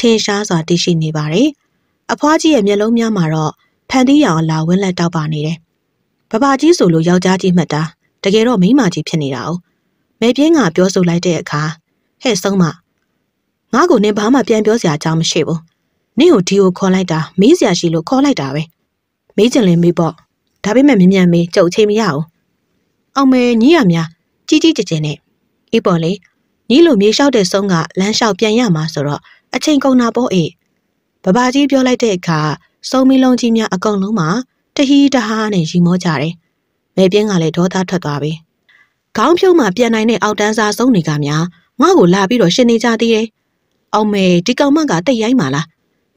ထင်ရှားစွာတည်ရှိနေပါတယ်။အဖွားကြီးရဲ့မျက်လုံးများမှာတော့ ဖန်တီးရောင်အလာဝင်းလက်တောက်ပါနေတယ်။ဘဘာကြီးဆိုလို့ယောက်ျားကြီးမှတ်တာတကယ်တော့မိန်းမကြီးဖြစ်နေတာ哦။မဲပြင်းကပြောဆိုလိုက်တဲ့အခါဟဲ့ဆုံးမငါ့ကိုနင်ဘာမှပြန်ပြောစရာအကြောင်းမရှိဘူး။နင့်ကိုဒီကိုခေါ်လိုက်တာမေးစရာရှိလို့ခေါ်လိုက်တာပဲ။မေးချင်လင်မေးပေါ့။ဒါပေမဲ့မမြန်မေးကြုတ်ချိန်မရအောင်။အောင်မေညီရများကြီးကြီးကျယ်ကျယ်နဲ့အေးပေါ်လေညီလိုမြေလျှောက်တဲ့ဆုံးကလမ်းလျှောက်ပြန်ရမှာဆိုတော့အချိန်ကုန်တာပေါ့အေး။ဘဘာကြီးပြောလိုက်တဲ့အခါစုံမီလုံးကြီးများအကုန်လုံးမှာတဟီတဟားနဲ့ရီမောကြတယ်မဲပြင်းကလည်းဒေါသထွက်သွားပြီခေါင်းဖြုံးမှပြန်နိုင်တဲ့အောက်တန်းစားဆုံးတွေကများငါ့ကိုလာပြီးတော့ရှင်နေကြသေးတယ်အောင်မေဒီကောင်မကတိတ်ရိုင်းပါလား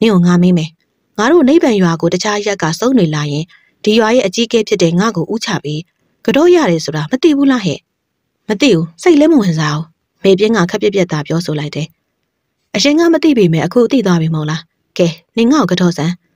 နင့်ကိုငါမေးမယ်ငါတို့နိဗ္ဗာန်ရွာကိုတခြားရက်ကစုံနေလာရင်ဒီရွာရဲ့အကြီးအကဲဖြစ်တဲ့ငါ့ကိုဥချပြီးကတော့ရတယ်ဆိုတာမသိဘူးလားဟဲ့မသိဘူးစိတ်လည်းမဝင်စားဘူးမေပြင်းကခက်ပြက်ပြက်သားပြောဆိုလိုက်တယ်။အရင်ကမသိပေမဲ့အခုသိသွားပြီမဟုတ်လား။ကဲနင်ငါ့ကိုကတော့စမ်း။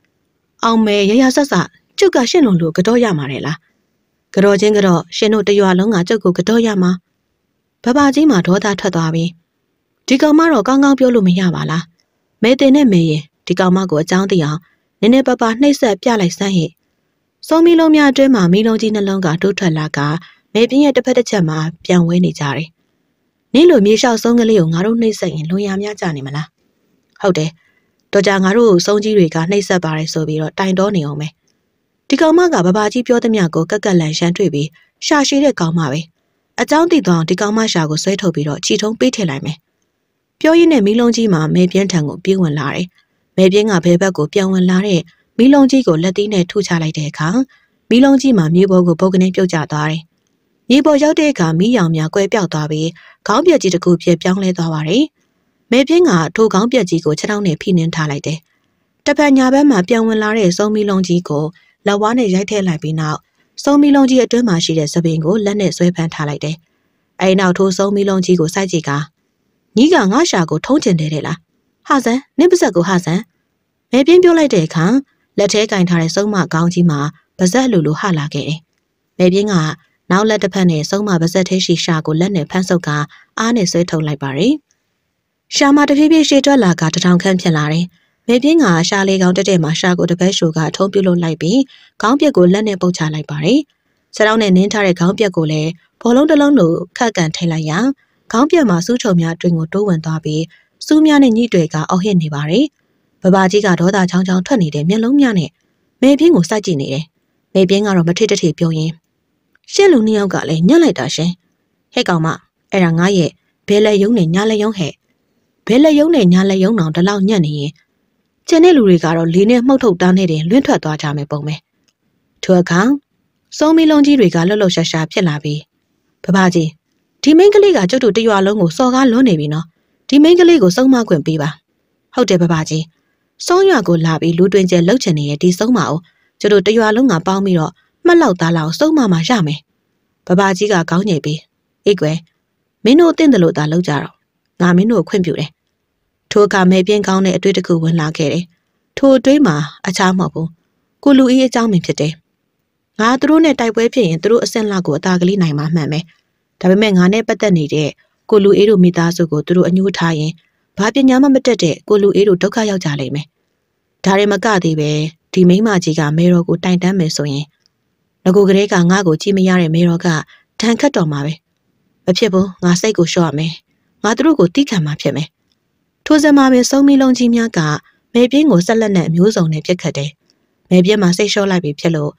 အောင်မဲရရဆက်ဆက်ကျုပ်ကရှင့်လုံးလို့ကတော့ရမှာလေလား။ကတော့ချင်းကတော့ရှင်တို့တရွာလုံးကကျုပ်ကိုကတော့ရမှာ။ဘဘကြီးမှဒေါသထွက်သွားပြီ။ဒီကောင်မတော့ကောင်းကောင်းပြောလို့မရပါလား။မဲတင်နဲ့မဲရင်ဒီကောင်မကိုအကြောင်းသိအောင်နည်းနည်းပါးပါနှိပ်ဆက်ပြလိုက်စမ်းဟိ။စောမီလုံးများအတွင်းမှာမီလုံးကြီးနှလုံးကတိုးထွက်လာကမဲပြင်းရဲ့တစ်ဖက်တစ်ချက်မှာပြန်ဝဲနေကြတယ်နင့်လိုမြေလျှောက်ဆုံးကလေးကိုငါတို့နှိပ်စက်ရင်လွန်ရများကြနေမလားဟုတ်တယ် တော်ကြငါတို့စုံကြီးတွေကနှိပ်စက်ပါတယ်ဆိုပြီးတော့တိုင်တော်နေအောင်ပဲဒီကောင်မကဘဘာကြီးပြောသမျှကိုကက်ကက်လန်ရှမ်းတွေ့ပြီးရှာရှိတဲ့ကောင်မပဲအကြောင်းသိသွားဒီကောင်မရှာကိုဆွဲထုတ်ပြီးတော့ချီထုံးပေးထည့်လိုက်မယ်ပြောရင်းနဲ့မီးလုံးကြီးမှာမဲပြင်းထံကိုပြေးဝင်လာတယ်မဲပြင်းကဘဲဘက်ကိုပြောင်းဝင်လာတဲ့မီးလုံးကြီးကိုလက်သီးနဲ့ထုချလိုက်တဲ့အခါမီးလုံးကြီးမှာမြေပေါ်ကိုပုတ်ကနေပြုတ်ကျသွားတယ်မြေပေါ်ရောက်တဲ့အခါမီးရောင်များကွဲပြောက်သွားပြီးခေါင်းပြက်ကြီးတစ်ခုဖြစ်ပြောင်းလဲသွားပါတယ်။ မဲပြင်းကထိုခေါင်းပြက်ကြီးကိုခြေထောက်နဲ့ဖိနှင်းထားလိုက်တယ်။တပတ်ညာဘက်မှာပြန်ဝင်လာတဲ့စုံမီလုံးကြီးကိုလက်ဝါးနဲ့ရိုက်ထည့်လိုက်ပြီးနောက်စုံမီလုံးကြီးအတွင်းမှာရှိတဲ့သပင်ကိုလက်နဲ့ဆွဲဖမ်းထားလိုက်တယ်။အဲဒီနောက်ထိုစုံမီလုံးကြီးကိုစိုက်ကြည့်ကညီကငါရှာကိုထုံးကျင်တယ်တဲ့လား။ဟာဆန်နင့်ပါဇက်ကိုဟာဆန်မဲပြင်းပြောလိုက်တဲ့အခါလက်ထဲကင်ထားတဲ့စုံမကောင်းကြီးမှာပါဇက်လူလိုဟလာခဲ့တယ်။မဲပြင်းကနောက်လက်တစ်ဖက်နဲ့ဆုံးမပါဇက်သေးရှိရှာကိုလက်နဲ့ဖမ်းဆုပ်ကအားနဲ့ဆွဲထုတ်လိုက်ပါတယ်။ ရှာမတဖြည်းဖြည်းရှေ့ထွက်လာကတထောင်ခန့်ဖြစ်လာတယ်။မေပြင်းကရှာလေးကောင်တက်တဲ့မှာရှာကိုတပတ်ရှူကထုံးပြုတ်လို့လိုက်ပြီးခေါင်းပြက်ကိုလက်နဲ့ပုတ်ချလိုက်ပါတယ်။စတောင်းနဲ့နင်းထားတဲ့ခေါင်းပြက်ကိုလည်းဘောလုံးတစ်လုံးလိုခက်ကန်ထိလိုက်ရာခေါင်းပြက်မှာစူးချုံများတွင်ကိုတိုးဝင်သွားပြီးစူးများနဲ့ညှိတွေကအောက်ဟစ်နေပါတယ်။ဘဘကြီးကဒေါသချောင်းချောင်းထွက်နေတဲ့မျက်လုံးများနဲ့မေပြင်းကိုစိုက်ကြည့်နေတယ်။မေပြင်းကတော့မထိတထိပြုံးရင်းရှင့်လူနှစ်ယောက်ကလည်းညှက်လိုက်တာရှင်ဟဲ့ကောင်မအဲ့ဒါငါရဲ့ဘဲလက်ယုံနဲ့ညာလက်ယုံဟဲ့ ဘဲလက်ယုံနဲ့ညာလက်ယုံတောင်ဒီလောက်ညံ့နေရင်ကျန်တဲ့လူတွေကတော့လေးနဲ့မှုတ်ထုတ်တန်းနေတဲ့လွင့်ထွက်သွားကြမယ်ပုံပဲထိုအခါစုံမီလုံးကြီးတွေကလှုပ်လှုပ်ရှားရှားဖြစ်လာပြီးဖဖကြီးဒီမိန်းကလေးကကျုပ်တို့တရွာလုံးကိုစော်ကားလွန်းနေပြီနော်ဒီမိန်းကလေးကိုစုံမခွင့်ပေးပါဟုတ်တယ်ဖဖကြီးစောင်းရွာကိုလာပြီးလူတွင်ကျဲလှုပ်ချင်နေတဲ့ဒီစုံမအောင်ကျုပ်တို့တရွာလုံးကပေါင်းပြီးတော့မှတ်လောက်သားလောက်စုံမမှာရမယ်ဘဘကြီးကကောင်းညိတ်ပြီးအေးကွယ်မင်းတို့တင့်တယ်လို့သာလောက်ကြတော့ ငါမင်းတို့ခွင့်ပြုတယ်ထိုအခါမဲပြင်းကောင်းတဲ့အတွေ့အကြုံဝင်လာခဲ့တယ်ထိုအတွေ့မှာအခြားမဟုတ်ဘူးကိုလူအေးအကြောင်းပင်ဖြစ်တယ်ငါသူတို့နဲ့တိုက်ပွဲဖြစ်ရင်သူတို့အဆင့်လောက်ကိုအသာကလေးနိုင်မှမှန်မယ်ဒါပေမဲ့ငါနဲ့ပတ်သက်နေတဲ့ကိုလူအေးတို့မိသားစုကိုသူတို့အညှိုးထားရင်ဘာပညာမှမတက်တဲ့ကိုလူအေးတို့ဒုက္ခရောက်ကြလိမ့်မယ်ဒါတွေမကသေးပဲဒီမိမကြီးကမဲတော်ကိုတိုင်တန်းမယ်ဆိုရင်ငကိုကလေးကငါ့ကိုကြည့်မရတဲ့မေတော်ကဒဏ်ခတ်တော်မှာပဲမဖြစ်ဘူးငါစိတ်ကိုလျှော့ရမယ် ငါတို့ကိုတိခံမှဖြစ်မယ်ထိုစမှာပဲစုံမီလုံးကြီးများကမေပြင်းကိုဆက်လက်နဲ့အမျိုးစုံနဲ့ပြစ်ခတ်တယ်မေပြင်းမှာစိတ်လျှော့လိုက်ပြီးဖြစ်လို့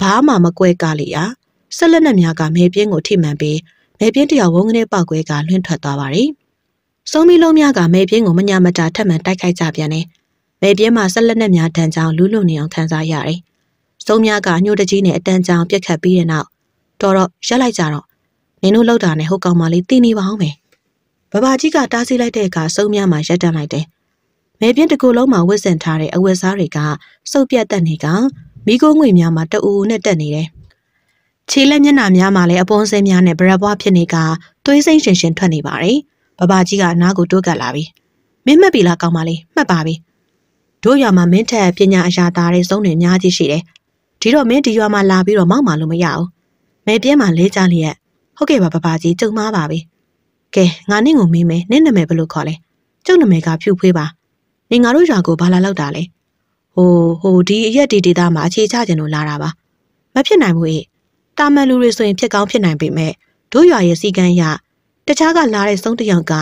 ဘာမှမကွဲကားလေရာဆက်လက်နဲ့များကမေပြင်းကိုထိမှန်ပြီးမေပြင်းတယောက်ဝုန်းကနေပောက်ကွဲကလွင့်ထွက်သွားပါတယ်စုံမီလုံးများကမေပြင်းကိုမညာမတာထပ်မံတိုက်ခိုက်ကြပြန်တယ်မေပြင်းမှာဆက်လက်နဲ့များတန်ကြောင်လူးလွန်နေအောင်ခံစားရတယ်စုံများကညှို့တကြီးနဲ့အတန်းကြောင်ပြက်ခတ်ပြီးတဲ့နောက်တော်တော့ရက်လိုက်ကြတော့နင်တို့လောက်တာနဲ့ဟုတ်ကောင်မလေးတည်နေပါအောင်မယ် ဘဘာကြီးကတားဆီးလိုက်တဲ့အခါစုံမြမှာရက်တက်လိုက်တယ်။မဲပြင်းတစ်ခုလုံးမှာဝတ်ဆင်ထားတဲ့အဝတ်စားတွေကစုပ်ပြတ်တက်နေကမိโก้ငွေများမှာတူဦးနဲ့တက်နေတယ်။ခြေလက်မျက်နှာများမှာလည်းအပွန်းစင်းများနဲ့ဗရက်ပွားဖြစ်နေကသွေးစိမ့်ရှင်ရှင်ထွက်နေပါတယ်။ဘဘာကြီးကနားကိုတိုးကပ်လာပြီ။မင်းမှတ်ပြီလားကောင်းပါလေမှတ်ပါပြီ။တို့ရွာမှာမင်းထက်ပညာအရာသားတွေစုံနေအများကြီးရှိတယ်။ဒီတော့မင်းဒီရွာမှာလာပြီးတော့မောက်မာလို့မရဘူး။မဲပြင်းမှာလေးကြလျက်ဟုတ်ကဲ့ပါဘဘာကြီးကြုံမားပါပြီ။ ကဲငါနင့်ကိုမေးမယ်နင့်နာမည်ဘယ်လိုခေါ်လဲ။ကျုပ်နာမည်ကဖြူဖွေးပါ။နင်ငါတို့ရွာကိုဘာလာလောက်တာလဲ။ဟိုဟိုဒီအရက်ဒီဒေတာမှာအခြေချခြင်းလို့လာတာပါ။မဖြစ်နိုင်ဘူးအေး။တာမန်လူတွေဆိုရင်ဖြစ်ကောင်းဖြစ်နိုင်ပေမဲ့တို့ရွာရဲ့စီကန်းရတခြားကလာတဲ့စုံတယောက်က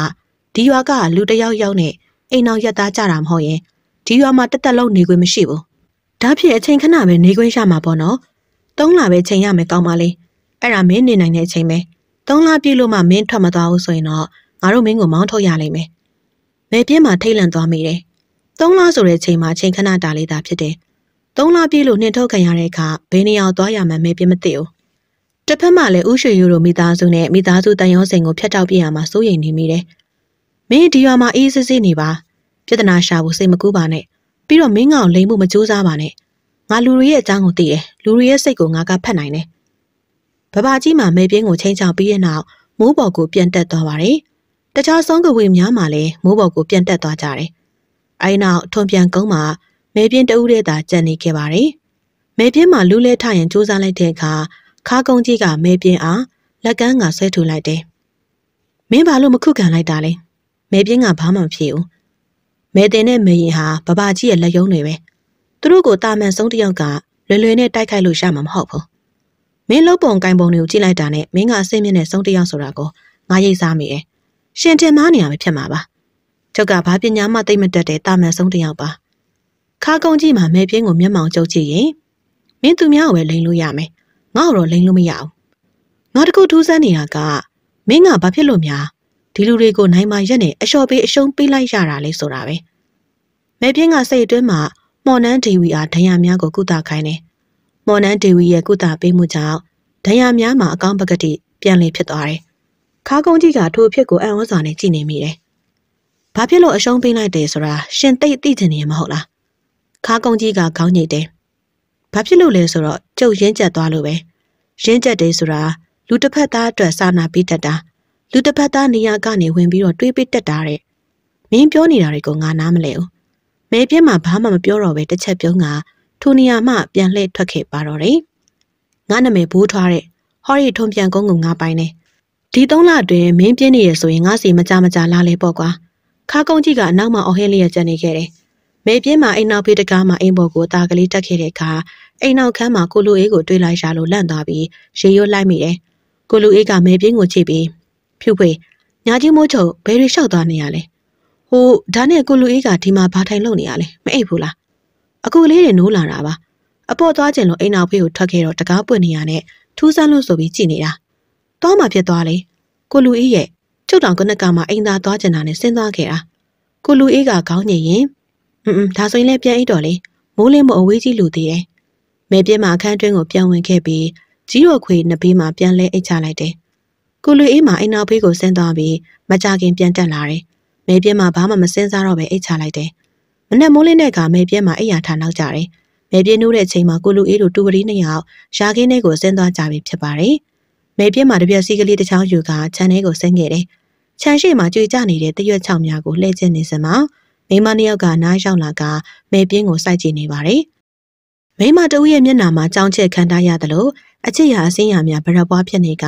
ဒီရွာကလူတယောက်ယောက်နဲ့အိမ်အောင်ရက်သားကြတာမဟုတ်ရင်ဒီရွာမှာတက်တက်လုံးနေခွင့်မရှိဘူး။ဒါဖြစ်အချိန်ခဏပဲနေခွင့်ရမှာပေါ့နော်။သုံးလပဲချိန်ရမယ်ကောင်းပါလေ။အဲ့ဒါမင်းနေနိုင်တဲ့အချိန်ပဲ။ သုံးလပြည့်လို့မှမင်းထွက်မသွားဘူးဆိုရင်တော့ငါတို့မင်းကိုမောင်းထုတ်ရလိမ့်မယ်။မဲပြင်းမှာထိတ်လန့်သွားမိတယ်။သုံးလဆိုတဲ့ချိန်မှာချိန်ခဏတာလေးသာဖြစ်တယ်။သုံးလပြည့်လို့နှင်ထုတ်ခံရတဲ့အခါဘယ်နေရာသွားရမှမဲပြင်းမသိဘူး။တစ်ဖက်မှာလည်းဥရွှေရိုးတို့မိသားစုနဲ့မိသားစုတန်ရုံးစိန်ကိုဖျက်တောက်ပြရမှာစိုးရိမ်နေမိတယ်။မင်းဒီရွာမှာအေးစစ်စစ်နေပါပြဿနာရှာဖို့စိတ်မကူးပါနဲ့ပြီးတော့မင်းကောင်လိမ်မှုမကြိုးစားပါနဲ့ငါလူတွေရဲ့အကြောင်းကိုသိတယ်လူတွေရဲ့စိတ်ကိုငါကဖတ်နိုင်တယ် ဘဘကြီးမှမဲပြင်းကိုချင်းချောင်ပြီးတဲ့နောက်မိုးပေါ်ကိုပြန်တက်သွားပါတယ်တခြားဆုံးကဝေများမှလည်းမိုးပေါ်ကိုပြန်တက်သွားကြတယ်အဲဒီနောက်ထွန်ပြန်ကုန်းမှာမဲပြင်းတဦးတည်းသာကြံနေခဲ့ပါတယ်မဲပြင်းမှာလူးလဲထရင်စူးစမ်းလိုက်တဲ့အခါခါကုန်းကြီးကမဲပြင်းအားလက်ကမ်းကဆွဲထုတ်လိုက်တယ်မင်းဘာလို့မခုခံလိုက်တာလဲမဲပြင်းကဘာမှမဖြစ်ဘူးမဲတင်နဲ့မေရင်ဟာဘဘကြီးရဲ့လက်ယုံတွေပဲသူတို့ကိုတာမန်ဆုံးတယောက်ကလွယ်လွယ်နဲ့တိုက်ခိုက်လို့ရမှာမဟုတ်ဘူး မင်းလုံးပုံကိုင်ပုံတွေကိုကြည့်လိုက်တာနဲ့မင်းကအစိမ့်မြင့်နဲ့ဆုံးတယောက်ဆိုတာကိုငါရိပ်စားမိတယ်ရှင်တင်မနေရမဖြစ်မှာပါကျုပ်ကဘာပညာမှသိမ့်မတတ်တဲ့တာမန်ဆုံးတယောက်ပါခါကုန်းကြီးမှာမဲပြင်းကိုမျက်မှောင်ကျုပ်ကြည့်ရင်မင်းသူများကိုပဲလိန်လို့ရမယ်ငါ့ကိုတော့လိန်လို့မရဘူးငါတခုထူးဆန်းနေတာကမင်းကဘာဖြစ်လို့များဒီလူတွေကိုနိုင်မရက်နဲ့အလျှော်ပေးအရှုံးပေးလိုက်ရတာလေဆိုတာပဲမဲပြင်းကစိတ်အတွင်းမှာမော်နန်းဒေဝီအားဒဏ်ရာများကိုကုသခိုင်းတယ် မော်နန်းဒေဝီရဲ့ကုသပေးမှုကြောင့်ဒဏ်ရာများမှာအကောင်းပကတိပြန်လည်ဖြစ်သွားတယ်ခါကုန်းကြီးကထိုအဖြစ်ကိုအံ့ဩစွာနဲ့ကြည်နေမိတယ်ဘာဖြစ်လို့အရှုံးပေးလိုက်တယ်ဆိုတာရှင်သိသိချင်နေမဟုတ်လားခါကုန်းကြီးကခေါင်းညိတ်တယ်ဘာဖြစ်လို့လဲဆိုတော့ကျုပ်ရင်းကျက်သွားလို့ပဲရင်းကျက်တယ်ဆိုတာလူတစ်ဖက်သားအတွက်စာနာပေးတတ်တာလူတစ်ဖက်သားနေရာကနေဝင်ပြီးတော့တွေးပေးတတ်တာတဲ့မင်းပြောနေတာတွေကိုငါနားမလဲဘူးမဲပြင်းမှာဘာမှမပြောတော့ပဲတစ်ချက်ပြုံးက ထိုနေရာမှပြန်လှည့်ထွက်ခဲ့ပါတော့တယ်ငါနာမည်ဘိုးထွားတဲ့ဟော်ရီထုံပြန်ကုန်းကိုငါပိုင်နေဒီသုံးလအတွင်းမင်းပြင်းနေရဆိုရင်ငါစီမကြမကြလာလေပေါ့ကွာခါကုန်းကြီးကအနောက်မှာအော်ဟင်းလေးရကျန်နေခဲ့တယ်မဲပြင်းမှာအိမ်နောက်ဖေးတကားမှာအိမ်ပေါ်ကိုတာကလေးတက်ခဲ့တဲ့အခါအိမ်နောက်ခန်းမှာကိုလူအေးကိုတွေးလိုက်ရလို့လန့်သွားပြီးရေရွတ်လိုက်မိတယ်ကိုလူအေးကမဲပြင်းကိုချိတ်ပြီးဖြူဖွေညာကြီးမိုးချုပ်ဘယ်ရီလျှောက်သွားနေရလဲဟိုဒါနဲ့ကိုလူအေးကဒီမှာဘာထိုင်လုပ်နေရလဲမအိပ်ဘူးလား အခုလေးတွေနိုးလာတာပါအပေါ်သွားကျင်လို့အိမ်နောက်ဖေးကိုထွက်ခဲ့တော့တကားပွင့်နေရနဲ့ထူးဆန်းလို့ဆိုပြီးကြည်နေတာသွားမှဖြစ်သွားလေကိုလူအေးရဲ့ကျုပ်တောင်ကနကမှာအိမ်သာသွားကျင်တာနဲ့စဉ်းစားခဲ့တာကိုလူအေးကခေါင်းညိရင်အင်းဒါဆိုရင်လည်းပြန်အိတ်တော့လေမိုးလင်းမအဝေးကြီးလူသေးတယ်မဲပြင်းမှာအခန်းတွင်းကိုပြန်ဝင်ခဲ့ပြီးကြီးတော်ခွေနှစ်ဘေးမှာပြန်လဲအိတ်ချလိုက်တယ်ကိုလူအေးမှာအိမ်နောက်ဖေးကိုဆင်းသွားပြီးမကြခင်ပြန်တက်လာတယ်မဲပြင်းမှာဘာမှမစင်စားတော့ပဲအိတ်ချလိုက်တယ်။ မနဲ့မိုးလင်းတဲ့အခါမဲပြင်းမှာအိယာထားနောက်ကြတယ်။မဲပြင်းနိုးတဲ့အချိန်မှာကိုလူအေးတို့တူပရီနှစ်ယောက်ရာခင်းထဲကိုဆင်းသွားကြပြီဖြစ်ပါတယ်။မဲပြင်းမှာတပြက်စီကလေးတစ်ချောင်းယူကခြံထဲကိုဆင်းခဲ့တယ်။ခြံရှိမှာကြွေကြနေတဲ့တရွက်ချောင်းများကိုလှည့်ကျင်နေစမှာမိမနှစ်ယောက်ကနားရောက်လာကမဲပြင်းကိုစိုက်ကြည့်နေပါတယ်။မိမတဦးရဲ့မျက်နှာမှာကြောင်းချက်ခံထားရသလိုအချစ်ရအစင်းရများဗရက်ပွားဖြစ်နေက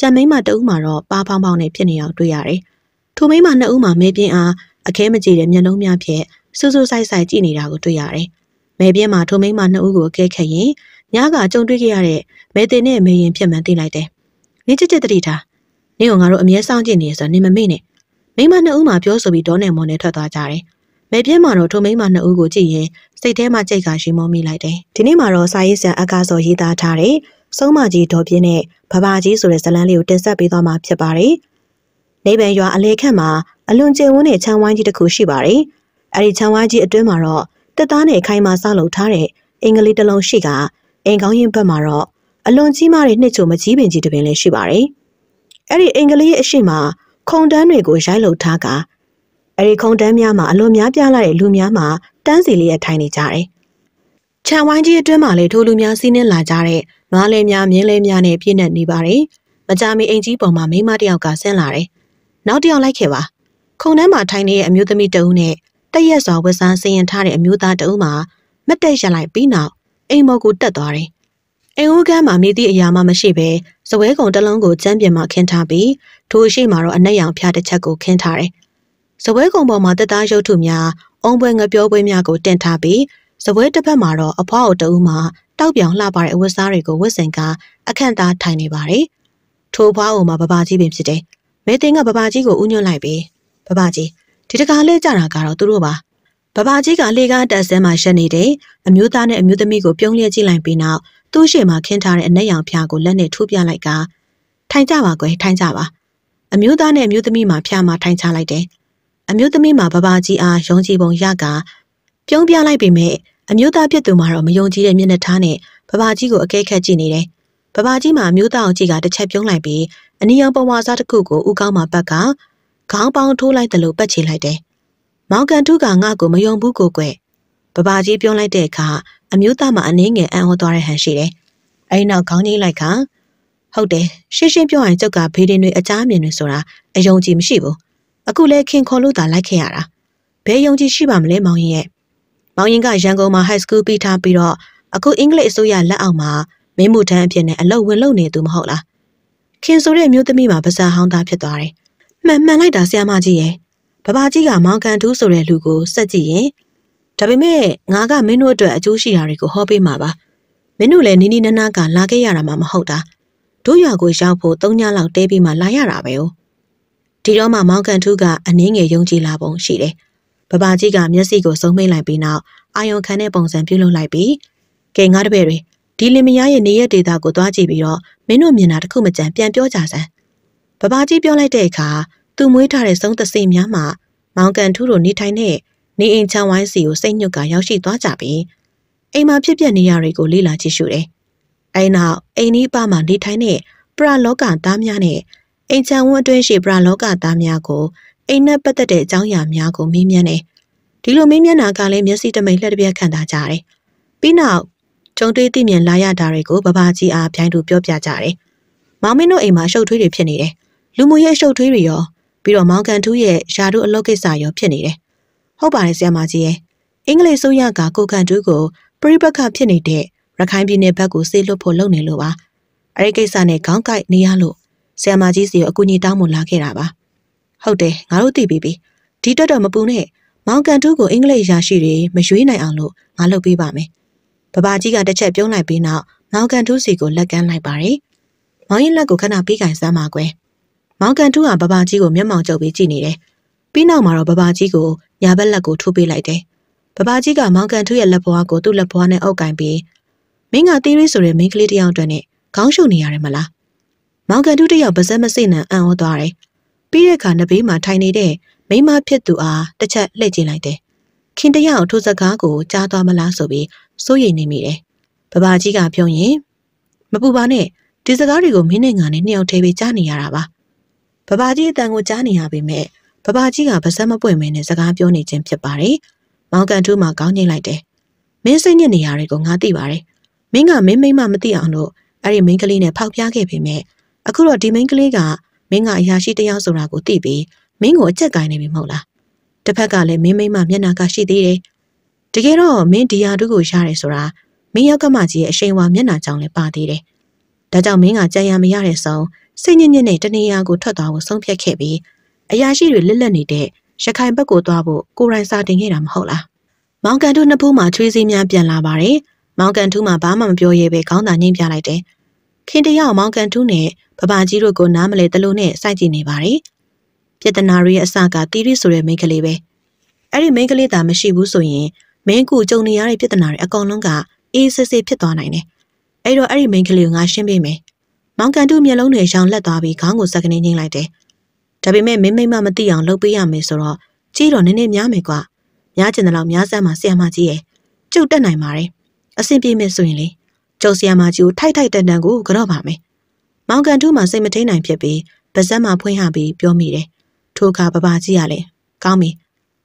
ကြံမိမတဦးမှာတော့ပါဖောင်းဖောင်းနဲ့ဖြစ်နေအောင်တွေ့ရတယ်။ထိုမိန်းမနှစ်ဦးမှာမဲပြင်းအားအခဲမကြည့်တဲ့မျက်လုံးများဖြင့် စူးစူးဆိုင်ဆိုင်ကြည့်နေတာကိုတွေ့ရတယ်။မဲပြင်းမှာထိုမိန်းမနှစ်ဦးကိုအကဲခတ်ရင်ညကကြုံတွေ့ခဲ့ရတဲ့မဲတင်နဲ့မဲရင်ဖြစ်မှန်းသိလိုက်တယ်။နင်းချစ်ချစ်တတိထား။နင်းကငါတို့အမြဲစောင့်ကြည့်နေရဆိုနင်းမမေ့နဲ့။မိန်းမနှစ်ဦးမှာပြောဆိုပြီးဒေါနဲ့မော်နဲ့ထွက်သွားကြတယ်။မဲပြင်းမှာတော့ထိုမိန်းမနှစ်ဦးကိုကြည့်ရင်စိတ်ထဲမှာကြိတ်ကရှိမောမိလိုက်တယ်။ဒီနေ့မှာတော့စာရေးဆန်အကားစော်ရေးသားထားတဲ့စုံမကြီးဒေါ်ပြင်းနဲ့ဘဘာကြီးဆိုတဲ့ဇလန်းလေးကိုတင်ဆက်ပေးသွားမှာဖြစ်ပါတယ်။နေပန်ရွာအလဲခန့်မှာအလွန်ကျယ်ဝန်းတဲ့ခြံဝိုင်းကြီးတစ်ခုရှိပါတယ်။ အဲဒီခြံဝိုင်းကြီးအတွင်းမှာတော့တက်သားနဲ့ခိုင်မာဆောက်လုပ်ထားတဲ့အင်္ဂလိပ်တစ်လုံးရှိကအိမ်ကောင်းရင်ဘက်မှာတော့အလွန်ကြီးမားတဲ့နှစ်ချိုမကြီးပင်ကြီးတစ်ပင်လည်းရှိပါတယ်။အဲ့ဒီအင်္ဂလိပ်ရဲ့အရှိမခုံတန်းတွေကိုရိုက်လုထားကအဲဒီခုံတန်းများမှာအလွန်များပြားလာတဲ့လူများမှာတန်းစီလေးရထိုင်နေကြတယ်။ခြံဝိုင်းကြီးအတွင်းမှာလေထိုလူများစီးနှင်းလာကြတဲ့နွားလဲများမြင်းလဲများနဲ့ပြည့်နေနေပါတယ်။မကြမီအိမ်ကြီးပေါ်မှာမိမတယောက်ကဆင်းလာတယ်။နောက်တယောက်လိုက်ခဲ့ပါ။ခုံတန်းမှာထိုင်နေတဲ့အမျိုးသမီးတဦးနဲ့ တရက်စွာဝက်စားစင်ရင်ထားတဲ့အမျိုးသားတဦးမှာမတ်တက်ရလိုက်ပြီးနောက်အိမ်မော်ကိုတက်သွားတယ်။အိမ်ဦးကမ်းမှာမိသည့်အရာမှမရှိဘဲစပွဲကုံတစ်လုံးကိုကျမ်းပြင်မှာခင်းထားပြီးထိုအရှိမှာတော့အနက်ရောင်ဖျားတစ်ချက်ကိုခင်းထားတယ်။စပွဲကုံပေါ်မှာတက်သားရုပ်ထုများအုံပွဲငပြောပွဲများကိုတင်ထားပြီးစပွဲတစ်ဖက်မှာတော့အဖွားအုပ်တဦးမှာတောက်ပြောင်လှပတဲ့အဝတ်စားတွေကိုဝတ်ဆင်ကအခန့်သားထိုင်နေပါတယ်။ထိုဖွားအုံမှာပပကြီးပင်ဖြစ်တယ်။မဲတင်ကပပကြီးကိုဥညွှတ်လိုက်ပြီးပပကြီး ဒီတကားလဲကြတာကတော့သူတို့ပါ။ပပကြီးကလေကားတက်ဆဲမှာရှက်နေတယ်။အမျိုးသားနဲ့အမျိုးသမီးကိုပြုံးလဲကြည့်လိုက်ပြီးနောက်သူ့ရှေ့မှာခင်းထားတဲ့အနက်ရောင်ဖျားကိုလက်နဲ့ထိုးပြလိုက်ကထိုင်ကြပါကွယ်ထိုင်ကြပါအမျိုးသားနဲ့အမျိုးသမီးမှာဖျားမှာထိုင်ချလိုက်တယ်အမျိုးသမီးမှာဘဘာကြီးအားယုံကြည်ပုံရကပြုံးပြလိုက်ပေမဲ့အမျိုးသားပြစ်သူမှာတော့မယုံကြည်တဲ့မျက်နှာထားနဲ့ဘဘာကြီးကိုအကဲခတ်ကြည့်နေတယ်ဘဘာကြီးမှာအမျိုးသားအောင်ကြီးကတစ်ချက်ပြုံးလိုက်ပြီးအနီရောင်ပဝါစားတစ်ခုကိုဥကောင်းမှာပတ်က ခေါင်းပေါင်းထိုးလိုက်တယ်လို့ပတ်ချေလိုက်တယ်မောင်ကန်တုကငါ့ကိုမယုံဘူးကိုကွယ်ဘဘာကြီးပြောလိုက်တဲ့အခါအမျိုးသားမှာအနှင်းငယ်အံ့ဩသွားတဲ့ဟန်ရှိတယ်။အဲဒီနောက်ခေါင်းကြီးလိုက်ခါဟုတ်တယ်ရှင်းရှင်းပြောရင်ကျုပ်ကဘေးဒင်းတွေအကြမ်းမြင်တွေဆိုတာအယုံကြည်မရှိဘူး။အခုလဲခင်ခေါ်လို့သာလိုက်ခဲ့ရတာ။ဘယ်ယုံကြည်ရှိပါမလဲမောင်ရင်ရဲ့။မောင်ရင်ကရန်ကုန်မှာ high school ပြီးထားပြီးတော့အခုအင်္ဂလိပ်အစိုးရလက်အောက်မှာမင်းမှုထမ်းအဖြစ်နဲ့အလုပ်ဝင်လုပ်နေသူမဟုတ်လား။ခင်ဆိုတဲ့မျိုးသမီးမှာပါဇာဟောင်းသားဖြစ်သွားတယ်။ မှန်မှန်လိုက်တာဆရာမကြီးရဲ့။ဘဘာကြီးကမောင်ကန်ထူးဆိုတဲ့လူကိုစက်ကြည့်ရင်ဒါပေမဲ့ငါကမင်းတို့အတွက်အကျိုးရှိတာတွေကိုဟောပေးမှာပါမင်းတို့လည်းနီးနီးနားနားကလာခဲ့ရတာမှမဟုတ်တာတို့ရွာကိုရောက်ဖို့၃ညလောက်တဲပြီးမှလာရတာပဲ။ဒီတော့မှမောင်ကန်ထူးကအနည်းငယ်ယုံကြည်လာပုံရှိတယ်။ဘဘာကြီးကမျက်စိကိုစုံမိတ်လိုက်ပြီးနောက်အာယုံခံတဲ့ပုံစံပြုလုပ်လိုက်ပြီးကဲငါတပည့်တွေဒီလင်မယားရဲ့နေရက်ဒေတာကိုသွားကြည့်ပြီးတော့မင်းတို့မြင်တာတခုမကြံပြန်ပြောကြစမ်း။ ဘဘာကြီးပြောလိုက်တဲ့အခါသူ့မွေးထားတဲ့ဆုံးသစိများမှာမောင်ကန်ထူးတို့နေထိုင်တဲ့နေအိမ်ချမ်းဝိုင်းစီကိုစိတ်ညွတ်ကရောက်ရှိသွားကြပြီးအိမ်မှာဖြစ်ပျက်နေရတွေကိုလေ့လာကြည့်ရှုတယ်။အဲနောက်အိမ်နီးပါမှာနေထိုင်တဲ့ပရလောကသားများနဲ့အိမ်ချမ်းဝန်းအတွင်းရှိပရလောကသားများကိုအိမ်နဲ့ပတ်သက်တဲ့အကြောင်းအရာများကိုမေးမြန်းတယ်။ဒီလိုမေးမြန်းတာကလည်းမျက်စိတမိတ်လက်တစ်ပြက်ခံတာကြတယ်။ပြီးနောက်ကျုံတွေးသိမြင်လာရတာတွေကိုဘဘာကြီးအားပြိုင်တူပြောပြကြတယ်။မောင်မင်းတို့အိမ်မှာရှုပ်ထွေးတွေဖြစ်နေတယ်။ လူမှုရေးရှုပ်ထွေးတွေရောပြီးတော့မောင်ကန်ထူးရဲ့ယာတို့အလုပ်ကိစ္စရောဖြစ်နေတယ်ဟုတ်ပါတယ်ဆရာမကြီးရဲ့အင်္ဂလိပ်ဆိုရကကိုကန်တူးကိုပြိပခဖြစ်နေတဲ့ရခိုင်ပြည်နယ်ဘက်ကိုဆေးလွတ်ဖို့လုပ်နေလို့ပါအဲ့ဒီကိစ္စနဲ့ခေါင်းကိုက်နေရလို့ဆရာမကြီးစီကိုအကူအညီတောင်းမလာခဲ့တာပါဟုတ်တယ်ငါတို့သိပြီပြီဒီတက်တော့မပူနဲ့မောင်ကန်တူးကိုအင်္ဂလိပ်ရာရှိတွေမရွေးနိုင်အောင်လို့ငါလုပ်ပေးပါမယ်ဘဘကြီးကတစ်ချက်ပြုံးလိုက်ပြီးနောက်မောင်ကန်တူးစီကိုလက်ကမ်းလိုက်ပါတယ်မောင်ရင်လက်ကိုခဏပြီးကင်စမ်းပါကွယ် မောင်ကန်တူးကဘဘကြီးကိုမျက်မှောင်ကျုပ်ပြီးကြည့်နေတယ်ပြီးနောက်မှာတော့ဘဘကြီးကိုညာဘက်လက်ကိုထိုးပေးလိုက်တယ်။ဘဘကြီးကမောင်ကန်ထူးရဲ့လက်ဘွားကိုသူ့လက်ဘွားနဲ့အုပ်ကင်ပြီးမင်းကတီးရီးဆိုတဲ့မိန်းကလေးတစ်ယောက်အတွက်နဲ့ခေါင်းရှုပ်နေရတယ်မလား။မောင်ကန်ထူးတစ်ယောက်ပါဇက်မစိနဲ့အံ့ဩသွားတယ်။ပြီးတဲ့အခါနဘေးမှာထိုင်နေတဲ့မိမဖြစ်သူအားတစ်ချက်လှည့်ကြည့်လိုက်တယ်။ခင်တယောက်ထိုစကားကိုကြားသွားမလားဆိုပြီးစိုးရိမ်နေမိတယ်။ဘဘကြီးကပြောရင်မပူပါနဲ့ဒီစကားတွေကိုမင်းနဲ့ငါနဲ့နှစ်ယောက်တည်းပဲကြားနေရတာပါ။ ဘဘကြီးအတန်ကိုကြားနေရပေမဲ့ဘဘကြီးကပါစက်မပွင့်မင်းနဲ့စကားပြောနေခြင်းဖြစ်ပါတယ်။မောင်ကန်ထူးမှကောင်းကျင်လိုက်တယ်။မင်းစိတ်ညစ်နေရတွေကိုငါသိပါတယ်။မင်းကမင်းမိမမသိအောင်လို့အဲ့ဒီမိန်းကလေးနဲ့ဖောက်ပြားခဲ့ပေမဲ့အခုတော့ဒီမိန်းကလေးကမင်းကအရာရှိတယောက်ဆိုတာကိုသိပြီးမင်းကိုအချက်ကင်နေပြီမဟုတ်လား။တစ်ဖက်ကလည်းမင်းမိမမျက်နှာကရှိသေးတယ်။တကယ်တော့မင်းဒီယာတုကိုရတယ်ဆိုတာမင်းရောက်ကမကြီးရဲ့အရှိန်ဝါမျက်နှာကြောင့်လည်းပါသေးတယ်။ဒါကြောင့်မင်းကကြံရမရတဲ့ဆုံး စိတ်ညစ်ညစ်နဲ့တနေရာကိုထွက်သွားဖို့ဆုံးဖြတ်ခဲ့ပြီးအရာရှိတွေလက်လက်နေတဲ့ရခိုင်ဘက်ကိုသွားဖို့ကိုရိုင်းစာတင်ခဲ့တာမဟုတ်လားမောင်ကန်တူနှစ်ဖူးမှာချွေးစည်းများပြန်လာပါတယ်မောင်ကန်တူမှာဘာမှမပြောရဲပဲခေါင်းသာညှိပြလိုက်တယ်ခင်တယောက်မောင်ကန်တူနဲ့ပပကြီးတို့ကိုနားမလဲတလို့နဲ့စိုက်ကြည့်နေပါတယ်ပြဿနာရဲ့အစကတီရီဆိုတဲ့မိန်းကလေးပဲအဲ့ဒီမိန်းကလေးသာမရှိဘူးဆိုရင်မင်းကူကြုံနေရတဲ့ပြဿနာတွေအကောင်လုံးကအေးစစ်စစ်ဖြစ်သွားနိုင်တယ်အဲ့တော့အဲ့ဒီမိန်းကလေးကိုငါရှင်းပေးမယ် မောင်ကန်တူမျက်လုံးတွေရောင်လက်သွားပြီးခေါင်းကိုစက်ကနေငိမ့်လိုက်တယ်ဒါပေမဲ့မင်းမိမမသိအောင်လုပ်ပေးရမယ်ဆိုတော့ကြီးတော့နည်းနည်းများမယ်ကွာများကျင်တဲ့လောက်များစမ်းမှဆီယမကြီးရဲ့ကျုပ်တက်နိုင်ပါတယ်အဆင်ပြေမယ်ဆိုရင်လေကျုပ်ဆီယမကြီးကိုထိုက်ထိုက်တန်တန်ကိုကြော့ပါမယ်မောင်ကန်ထူးမှာစိတ်မထိန်နိုင်ဖြစ်ပြီးပါဇက်မှာဖွင့်ဟပြီးပြောမိတယ်ထိုအခါပပကြီးကလည်းကောင်းပြီ